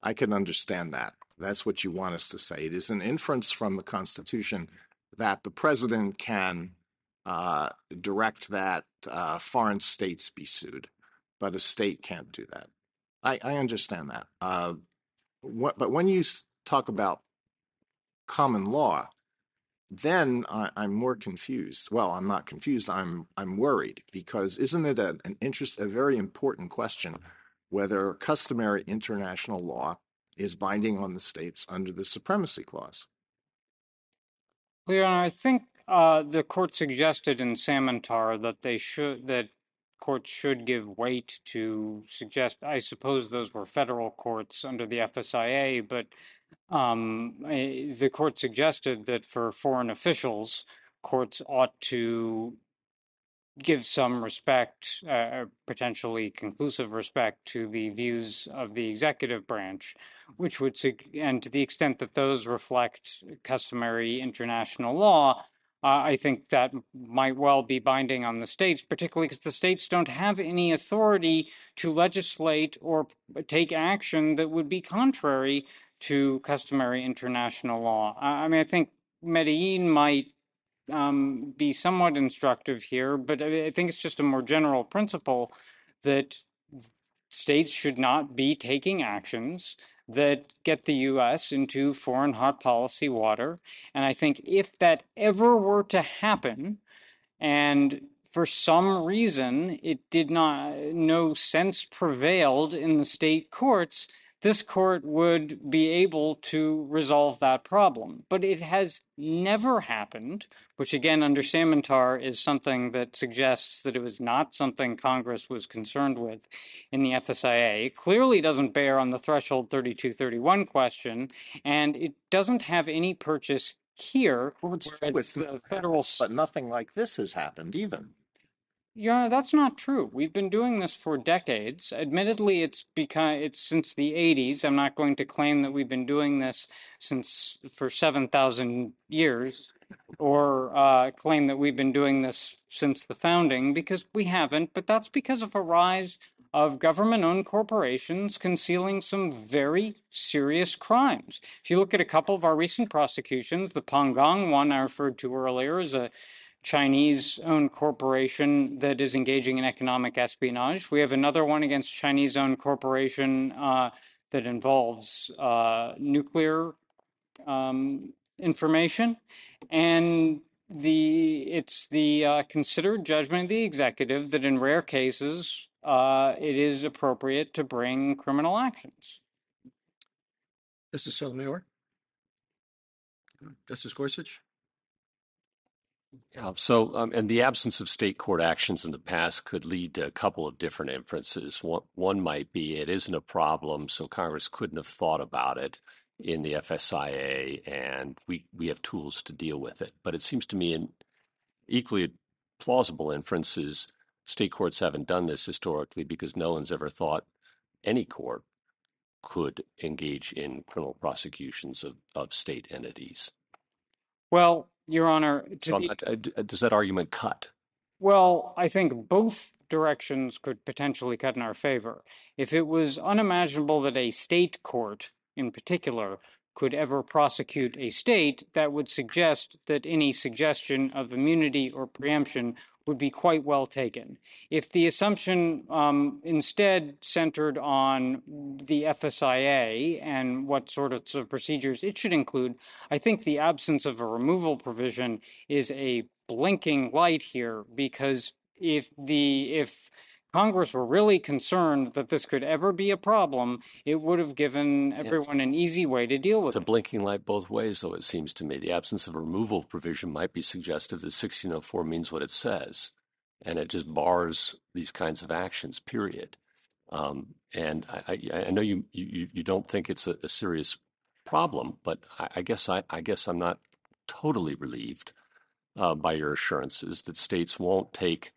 I can understand that. That's what you want us to say. It is an inference from the Constitution that the president can uh, direct that uh, foreign states be sued, but a state can't do that. I, I understand that. Uh, what, but when you talk about common law, then I, I'm more confused. Well, I'm not confused. I'm I'm worried because isn't it a, an interest, a very important question, whether customary international law is binding on the states under the supremacy clause? Leon, I think uh, the court suggested in Samantar that they should that courts should give weight to suggest. I suppose those were federal courts under the FSIA, but um, eh, the court suggested that for foreign officials, courts ought to give some respect, uh, potentially conclusive respect, to the views of the executive branch, which would, and to the extent that those reflect customary international law, uh, I think that might well be binding on the states, particularly because the states don't have any authority to legislate or take action that would be contrary to customary international law. I I mean, I think Medellin might um, be somewhat instructive here, but I I think it's just a more general principle that states should not be taking actions that get the U.S. into foreign hot policy water. And I think if that ever were to happen, and for some reason it did not, no sense prevailed in the state courts, this court would be able to resolve that problem. But it has never happened, which again, under Samantar, is something that suggests that it was not something Congress was concerned with in the FSIA. It clearly doesn't bear on the threshold 3231 question, and it doesn't have any purchase here. Well, it's, it's federal but nothing like this has happened either. Yeah, that's not true. We've been doing this for decades. Admittedly, it's because it's since the 80s. I'm not going to claim that we've been doing this since for 7,000 years or uh, claim that we've been doing this since the founding because we haven't, but that's because of a rise of government owned corporations concealing some very serious crimes. If you look at a couple of our recent prosecutions, the Pangang one I referred to earlier is a Chinese owned corporation that is engaging in economic espionage. We have another one against Chinese owned corporation uh, that involves uh, nuclear um, information. And the it's the uh, considered judgment of the executive that in rare cases uh, it is appropriate to bring criminal actions. Justice Sotomayor? Justice Gorsuch? Yeah, so, um, and the absence of state court actions in the past could lead to a couple of different inferences. One, one might be it isn't a problem, so Congress couldn't have thought about it in the FSIA, and we, we have tools to deal with it. But it seems to me an equally plausible inference is state courts haven't done this historically because no one's ever thought any court could engage in criminal prosecutions of, of state entities. Well, Your Honor, So not- uh, does that argument cut? Well, I think both directions could potentially cut in our favor. If it was unimaginable that a state court, in particular, could ever prosecute a state, that would suggest that any suggestion of immunity or preemption would be quite well taken. If the assumption um, instead centered on the FSIA and what sort of, sort of procedures it should include, I think the absence of a removal provision is a blinking light here because if the if Congress were really concerned that this could ever be a problem, it would have given everyone an easy way to deal with The it. blinking light both ways, though, it seems to me. The absence of a removal provision might be suggestive that 1604 means what it says, and it just bars these kinds of actions, period. Um, and I, I, I know you, you, you don't think it's a, a serious problem, but I, I guess I, I guess I'm not totally relieved uh, by your assurances that states won't take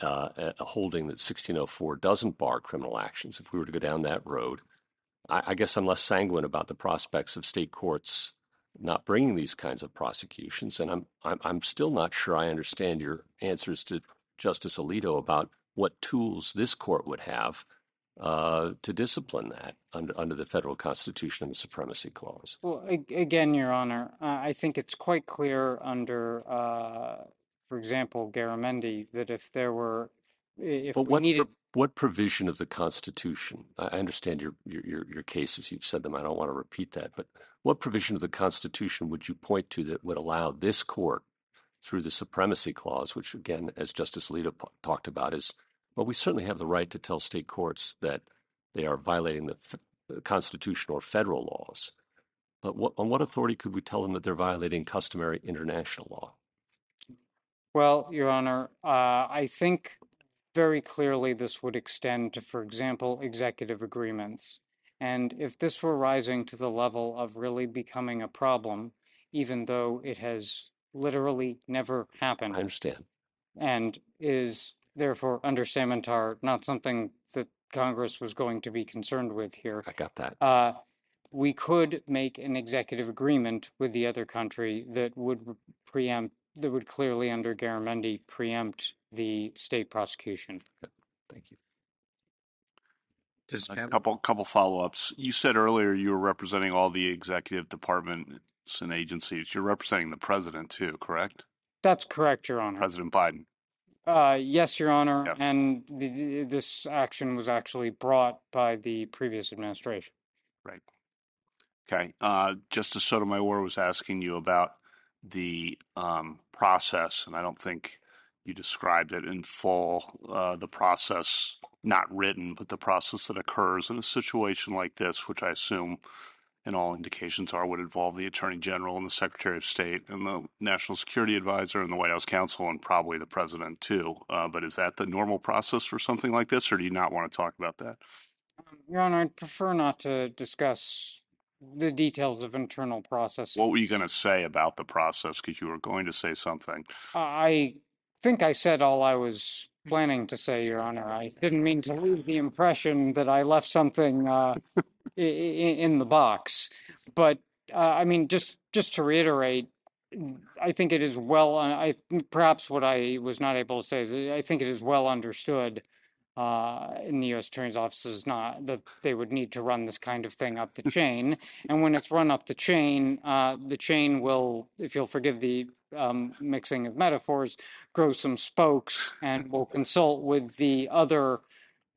a a holding that 1604 doesn't bar criminal actions. If we were to go down that road, I, I guess I'm less sanguine about the prospects of state courts not bringing these kinds of prosecutions, and I'm I'm, I'm still not sure I understand your answers to Justice Alito about what tools this court would have uh, to discipline that under under the federal constitution and the supremacy clause. Well, again, Your Honor, uh, I think it's quite clear under, uh, for example, Garamendi, that if there were, if But we what needed, pro- what provision of the Constitution? I understand your, your your your cases. You've said them. I don't want to repeat that. But what provision of the Constitution would you point to that would allow this court, through the supremacy clause, which again, as Justice Alito po- talked about, is well, we certainly have the right to tell state courts that they are violating the f- the Constitution or federal laws. But what, on what authority could we tell them that they're violating customary international law? Well, Your Honor, uh, I think very clearly this would extend to, for example, executive agreements. And if this were rising to the level of really becoming a problem, even though it has literally never happened, I understand. and is therefore under Samantar not something that Congress was going to be concerned with here. I got that. Uh, we could make an executive agreement with the other country that would preempt, that would clearly, under Garamendi, preempt the state prosecution. Thank you. Just A couple couple follow ups. You said earlier you were representing all the executive departments and agencies. You're representing the president too, correct? That's correct, Your Honor. President Biden. Uh, yes, Your Honor, Yeah. and the, the, this action was actually brought by the previous administration. Right. Okay. Uh, Justice Sotomayor was asking you about the um, process, and I don't think you described it in full. Uh, the process, not written, but the process that occurs in a situation like this, which I assume, and all indications are, would involve the Attorney General and the Secretary of State and the National Security Advisor and the White House Counsel and probably the President too. Uh, but is that the normal process for something like this, or do you not want to talk about that? Your Honor, I'd prefer not to discuss the details of internal process. What were you going to say about the process? Because you were going to say something. I think I said all I was planning to say, Your Honor. I didn't mean to leave the impression that I left something uh, i- i- in the box. But uh, I mean, just just to reiterate, I think it is well. I perhaps what I was not able to say is I think it is well understood uh, in the U.S. Attorney's Office is not that they would need to run this kind of thing up the chain. And when it's run up the chain, uh, the chain will, if you'll forgive the um, mixing of metaphors, grow some spokes and will consult with the other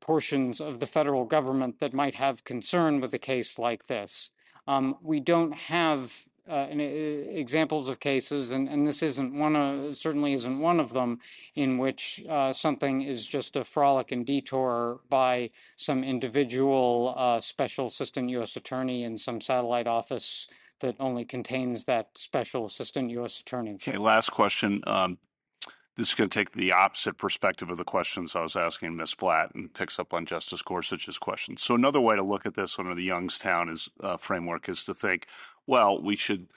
portions of the federal government that might have concern with a case like this. Um, we don't have uh, uh, examples of cases, and, and this isn't one of certainly isn't one of them, in which uh, something is just a frolic and detour by some individual uh, special assistant U.S. attorney in some satellite office that only contains that special assistant U.S. attorney. Okay, last question. Um, this is going to take the opposite perspective of the questions I was asking Ms. Blatt and picks up on Justice Gorsuch's question. So another way to look at this under the Youngstown is, uh, framework is to think, well, we should,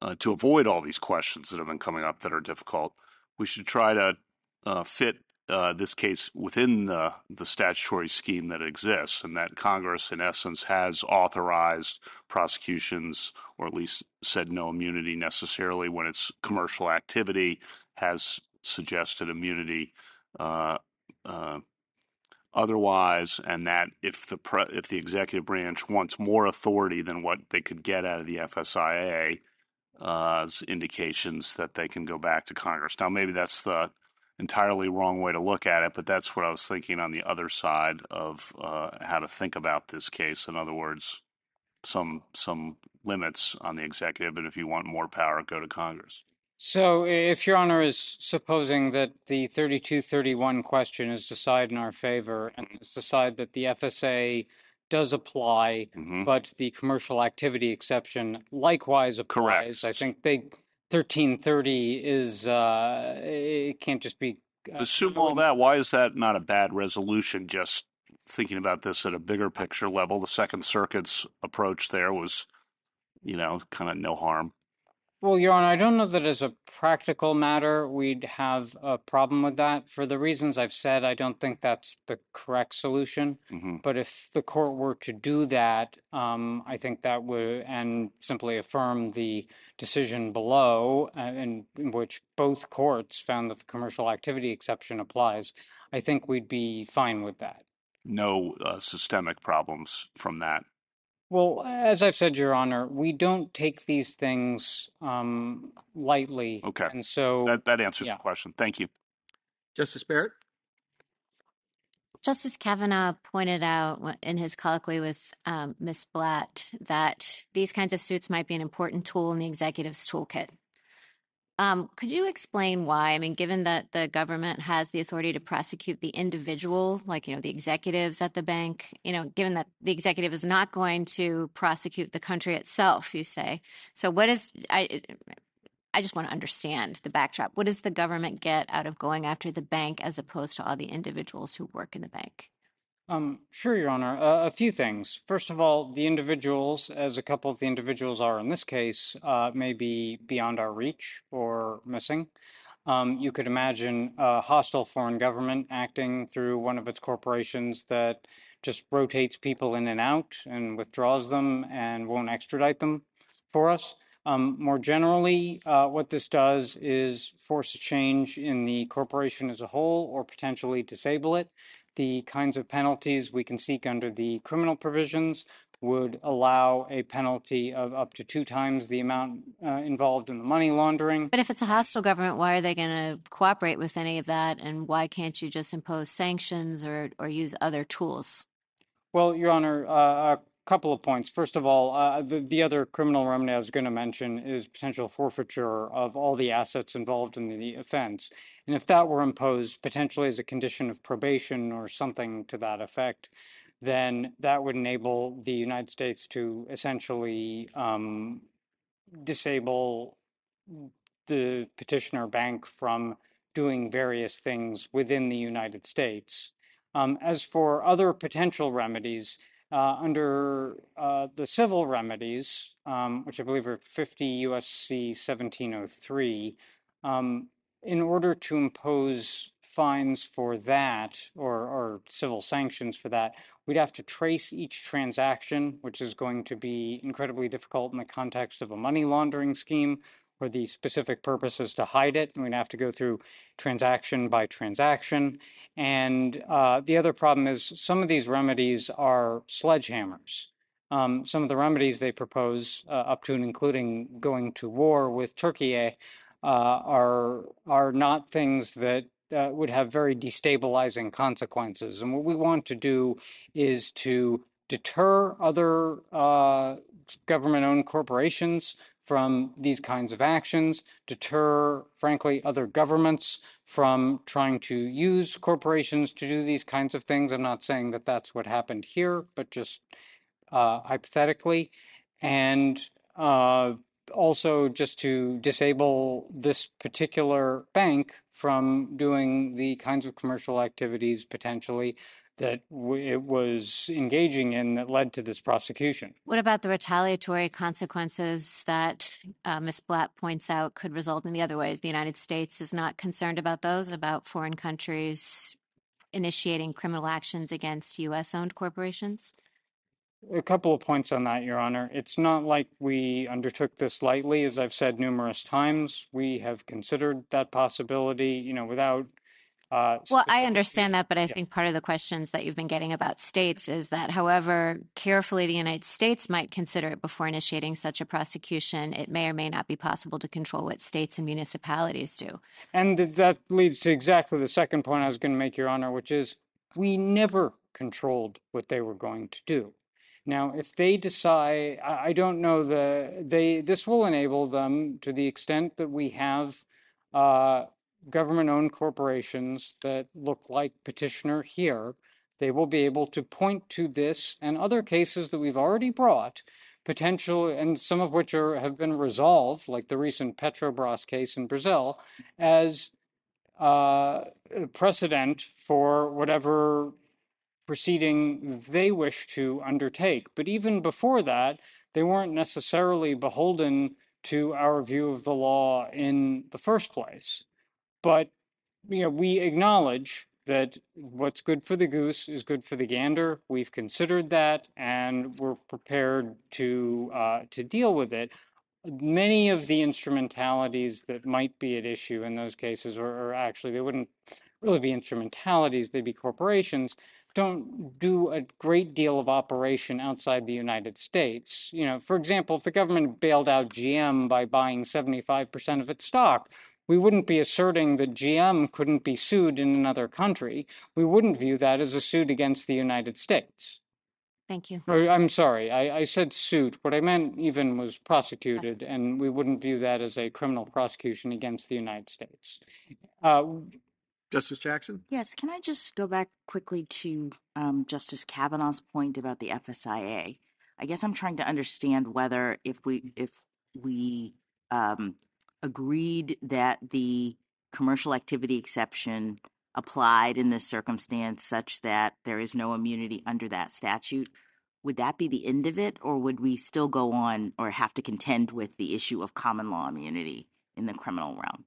uh, to avoid all these questions that have been coming up that are difficult, we should try to uh, fit uh, this case within the, the statutory scheme that exists, and that Congress, in essence, has authorized prosecutions, or at least said no immunity necessarily when it's commercial activity, has suggested immunity uh, uh, otherwise, and that if the pre- if the executive branch wants more authority than what they could get out of the FSIA, uh, indications that they can go back to Congress. Now, maybe that's the entirely wrong way to look at it, but that's what I was thinking on the other side of uh, how to think about this case. In other words, some some limits on the executive, and if you want more power, go to Congress. So, if Your Honor is supposing that the 3231 question is decided in our favor and it's decided that the FSA does apply, Mhm. but the commercial activity exception likewise applies, Correct. I think they 1330 is uh, it can't just be. Uh, Assume all that. Why is that not a bad resolution? Just thinking about this at a bigger picture level, the Second Circuit's approach there was, you know, kind of no harm. Well, Your Honor, I don't know that as a practical matter we'd have a problem with that. For the reasons I've said, I don't think that's the correct solution. hmm But if the court were to do that, um, I think that would, and simply affirm the decision below, uh, in, in which both courts found that the commercial activity exception applies, I think we'd be fine with that. No uh, systemic problems from that. Well, as I've said, Your Honor, we don't take these things um, lightly. Okay. And so, That that answers yeah. the question. Thank you. Justice Barrett? Justice Kavanaugh pointed out in his colloquy with um, Ms. Blatt that these kinds of suits might be an important tool in the executive's toolkit. Um, could you explain why? I mean, given that the government has the authority to prosecute the individual, like, you know, the executives at the bank, you know, given that the executive is not going to prosecute the country itself, you say. So, what is, I, I just want to understand the backdrop. What does the government get out of going after the bank as opposed to all the individuals who work in the bank? Um, sure, Your Honor. Uh, a few things. First of all, the individuals, as a couple of the individuals are in this case, uh, may be beyond our reach or missing. Um, you could imagine a hostile foreign government acting through one of its corporations that just rotates people in and out and withdraws them and won't extradite them for us. Um, more generally, uh, what this does is force a change in the corporation as a whole or potentially disable it the kinds of penalties we can seek under the criminal provisions would allow a penalty of up to two times the amount uh, involved in the money laundering. But if it's a hostile government, why are they going to cooperate with any of that? And why can't you just impose sanctions or, or use other tools? Well, Your Honor, uh, couple of points. First of all, uh, the, the other criminal remedy I was going to mention is potential forfeiture of all the assets involved in the offense. And if that were imposed potentially as a condition of probation or something to that effect, then that would enable the United States to essentially um, disable the petitioner bank from doing various things within the United States. Um, as for other potential remedies, uh, under uh, the civil remedies, um, which I believe are 50 USC 1703, um, in order to impose fines for that or, or civil sanctions for that, we'd have to trace each transaction, which is going to be incredibly difficult in the context of a money laundering scheme where the specific purpose is to hide it. And we'd have to go through transaction by transaction. And uh, the other problem is some of these remedies are sledgehammers. Um, some of the remedies they propose, uh, up to and including going to war with Turkey, uh, are are not things that uh, would have very destabilizing consequences. And what we want to do is to deter other uh, government-owned corporations from these kinds of actions, deter, frankly, other governments from trying to use corporations to do these kinds of things. I'm not saying that that's what happened here, but just uh, hypothetically. And uh, also just to disable this particular bank from doing the kinds of commercial activities potentially that it was engaging in that led to this prosecution. What about the retaliatory consequences that uh, Ms. Blatt points out could result in the other ways? The United States is not concerned about those, about foreign countries initiating criminal actions against U.S. owned corporations? A couple of points on that, Your Honor. It's not like we undertook this lightly. As I've said numerous times, we have considered that possibility, you know, without uh, well, I understand that, but I yeah. think part of the questions that you've been getting about states is that, however carefully the United States might consider it before initiating such a prosecution, it may or may not be possible to control what states and municipalities do. And that leads to exactly the second point I was going to make, Your Honor, which is we never controlled what they were going to do. Now, if they decide, I don't know the they this will enable them to the extent that we have uh, government-owned corporations that look like petitioner here. They will be able to point to this and other cases that we've already brought, potential, and some of which are have been resolved, like the recent Petrobras case in Brazil, as uh, precedent for whatever proceeding they wish to undertake. But even before that, they weren't necessarily beholden to our view of the law in the first place. But you know, we acknowledge that what's good for the goose is good for the gander. We've considered that, and we're prepared to uh, to deal with it. Many of the instrumentalities that might be at issue in those cases, or, or actually, they wouldn't really be instrumentalities; they'd be corporations don't do a great deal of operation outside the United States. You know, for example, if the government bailed out GM by buying 75% of its stock, we wouldn't be asserting that GM couldn't be sued in another country. We wouldn't view that as a suit against the United States. Thank you. Or, I'm sorry, I, I, said suit. What I meant even was prosecuted, and we wouldn't view that as a criminal prosecution against the United States. Uh, Justice Jackson? Yes, can I just go back quickly to um, Justice Kavanaugh's point about the FSIA? I guess I'm trying to understand whether if we if we um, agreed that the commercial activity exception applied in this circumstance such that there is no immunity under that statute, would that be the end of it, or would we still go on or have to contend with the issue of common law immunity in the criminal realm?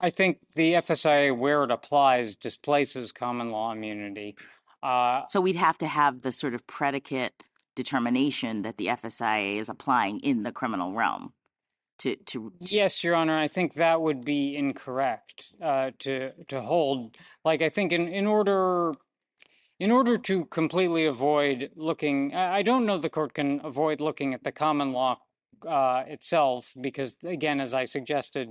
I think the FSIA, where it applies, displaces common law immunity. Uh, so we'd have to have the sort of predicate determination that the FSIA is applying in the criminal realm. To, to, yes, Your Honor, I think that would be incorrect uh, to to hold. Like I think in in order in order to completely avoid looking, I don't know the court can avoid looking at the common law uh, itself because, again, as I suggested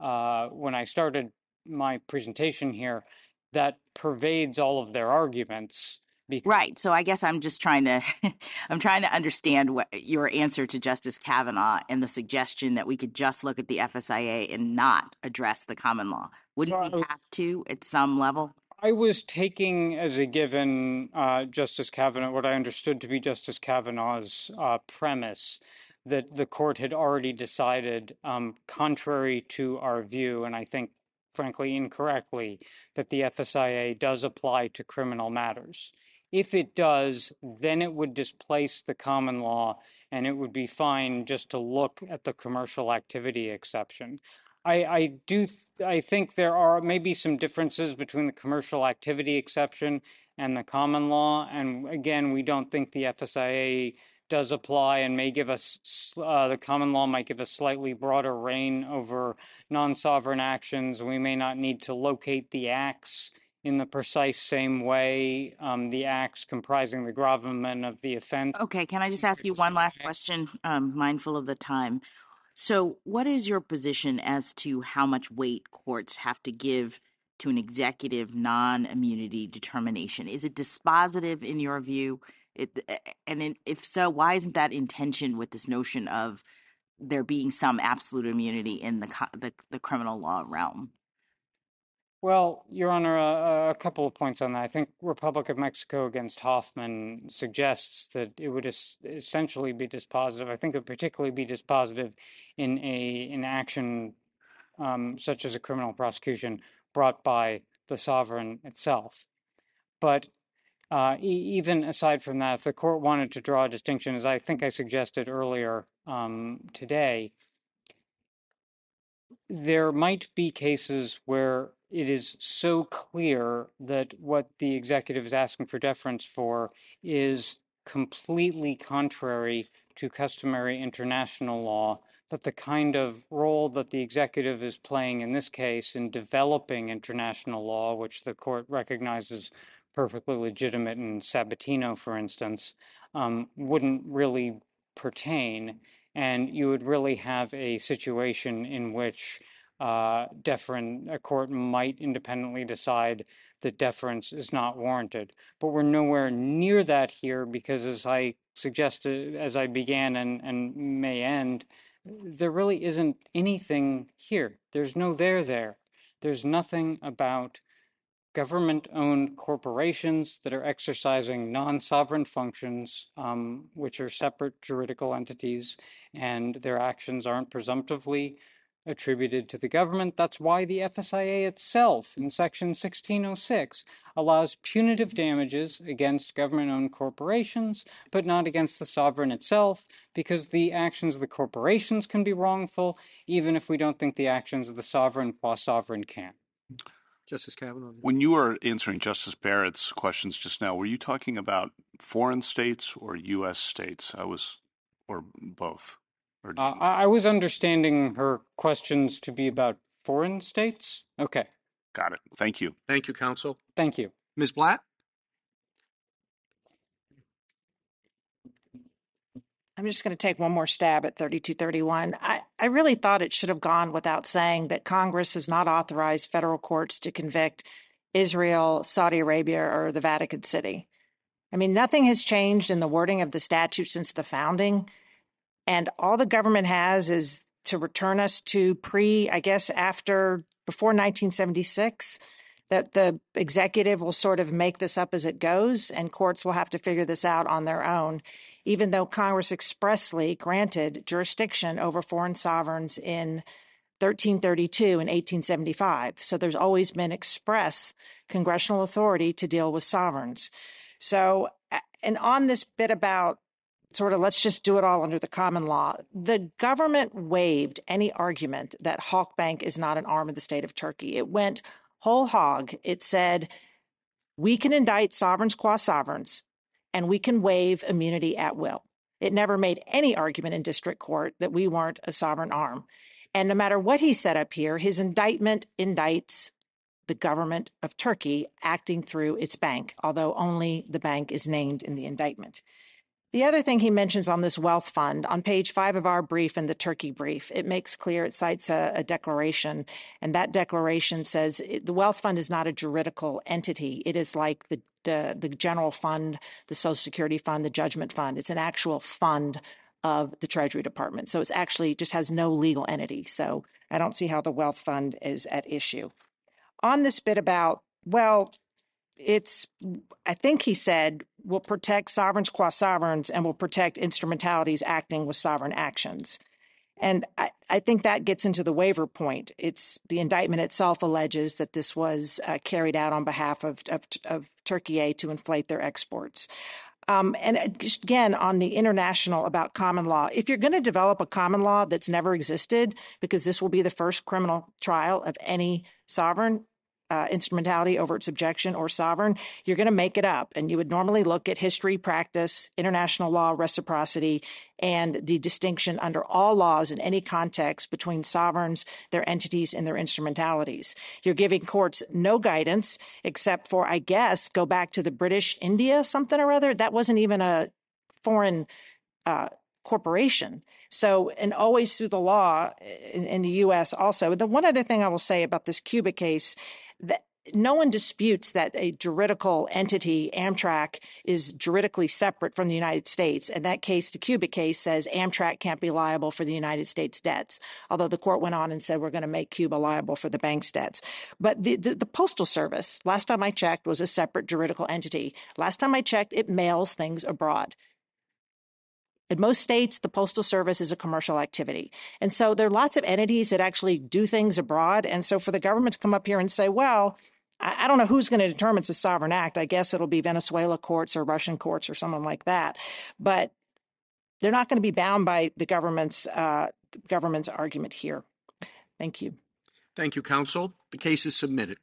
uh, when I started my presentation here, that pervades all of their arguments. Right. So I guess I'm just trying to I'm trying to understand what your answer to Justice Kavanaugh and the suggestion that we could just look at the FSIA and not address the common law. Wouldn't we have to at some level? I was taking as a given uh, Justice Kavanaugh what I understood to be Justice Kavanaugh's uh, premise that the court had already decided, um, contrary to our view, and I think frankly incorrectly, that the FSIA does apply to criminal matters. If it does, then it would displace the common law and it would be fine just to look at the commercial activity exception. I, I do th- I think there are maybe some differences between the commercial activity exception and the common law. And again, we don't think the FSIA does apply and may give us uh, the common law might give us slightly broader reign over non-sovereign actions. We may not need to locate the acts in the precise same way, um, the acts comprising the gravamen of the offense. Okay, can I just ask you one last question, um, mindful of the time? So, what is your position as to how much weight courts have to give to an executive non immunity determination? Is it dispositive in your view? It, and in, if so, why isn't that in tension with this notion of there being some absolute immunity in the, the, the criminal law realm? Well, Your Honor, uh, a couple of points on that. I think Republic of Mexico against Hoffman suggests that it would es- essentially be dispositive. I think it would particularly be dispositive in a an action um, such as a criminal prosecution brought by the sovereign itself. But uh, e- even aside from that, if the court wanted to draw a distinction, as I think I suggested earlier um, today, there might be cases where it is so clear that what the executive is asking for deference for is completely contrary to customary international law, that the kind of role that the executive is playing in this case in developing international law, which the court recognizes perfectly legitimate in Sabatino, for instance, um, wouldn't really pertain. And you would really have a situation in which uh, deference, a court might independently decide that deference is not warranted. But we're nowhere near that here because, as I suggested, as I began and, and may end, there really isn't anything here. There's no there there. There's nothing about government owned corporations that are exercising non sovereign functions, um, which are separate juridical entities, and their actions aren't presumptively attributed to the government. That's why the FSIA itself, in Section 1606, allows punitive damages against government owned corporations, but not against the sovereign itself, because the actions of the corporations can be wrongful, even if we don't think the actions of the sovereign qua sovereign can. Justice Kavanaugh. When you were answering Justice Barrett's questions just now, were you talking about foreign states or U.S. states? I was, or both. Or uh, I was understanding her questions to be about foreign states. Okay. Got it. Thank you. Thank you, counsel. Thank you. Ms. Blatt? I'm just going to take one more stab at 3231. I, I really thought it should have gone without saying that Congress has not authorized federal courts to convict Israel, Saudi Arabia, or the Vatican City. I mean, nothing has changed in the wording of the statute since the founding. And all the government has is to return us to pre, I guess, after, before 1976, that the executive will sort of make this up as it goes, and courts will have to figure this out on their own, even though Congress expressly granted jurisdiction over foreign sovereigns in 1332 and 1875. So there's always been express congressional authority to deal with sovereigns. So, and on this bit about sort of let's just do it all under the common law. The government waived any argument that Halk Bank is not an arm of the state of Turkey. It went whole hog. It said we can indict sovereigns qua sovereigns and we can waive immunity at will. It never made any argument in district court that we weren't a sovereign arm. And no matter what he said up here, his indictment indicts the government of Turkey acting through its bank, although only the bank is named in the indictment. The other thing he mentions on this wealth fund, on page five of our brief and the Turkey brief, it makes clear, it cites a, a declaration, and that declaration says it, the wealth fund is not a juridical entity. It is like the, the, the general fund, the Social Security fund, the judgment fund. It's an actual fund of the Treasury Department. So it's actually just has no legal entity. So I don't see how the wealth fund is at issue. On this bit about, well, it's I think he said will protect sovereigns qua sovereigns and will protect instrumentalities acting with sovereign actions. And I, I, think that gets into the waiver point. It's the indictment itself alleges that this was uh, carried out on behalf of, of, of Turkey to inflate their exports. Um, and again, on the international about common law, if you're going to develop a common law that's never existed, because this will be the first criminal trial of any sovereign, uh, instrumentality, overt subjection, or sovereign, you're going to make it up. And you would normally look at history, practice, international law, reciprocity, and the distinction under all laws in any context between sovereigns, their entities, and their instrumentalities. You're giving courts no guidance except for, I guess, go back to the British India something or other. That wasn't even a foreign uh, corporation. So, and always through the law in, in, the U.S. also. The one other thing I will say about this Cuba case that no one disputes that a juridical entity, Amtrak, is juridically separate from the United States. In that case, the Cuba case says Amtrak can't be liable for the United States debts, although the court went on and said we're going to make Cuba liable for the bank's debts. But the, the, the Postal Service, last time I checked, was a separate juridical entity. Last time I checked, it mails things abroad. In most states, the Postal Service is a commercial activity. And so there are lots of entities that actually do things abroad. And so for the government to come up here and say, well, I don't know who's going to determine it's a sovereign act. I guess it'll be Venezuela courts or Russian courts or someone like that. But they're not going to be bound by the government's uh, government's argument here. Thank you. Thank you, counsel. The case is submitted.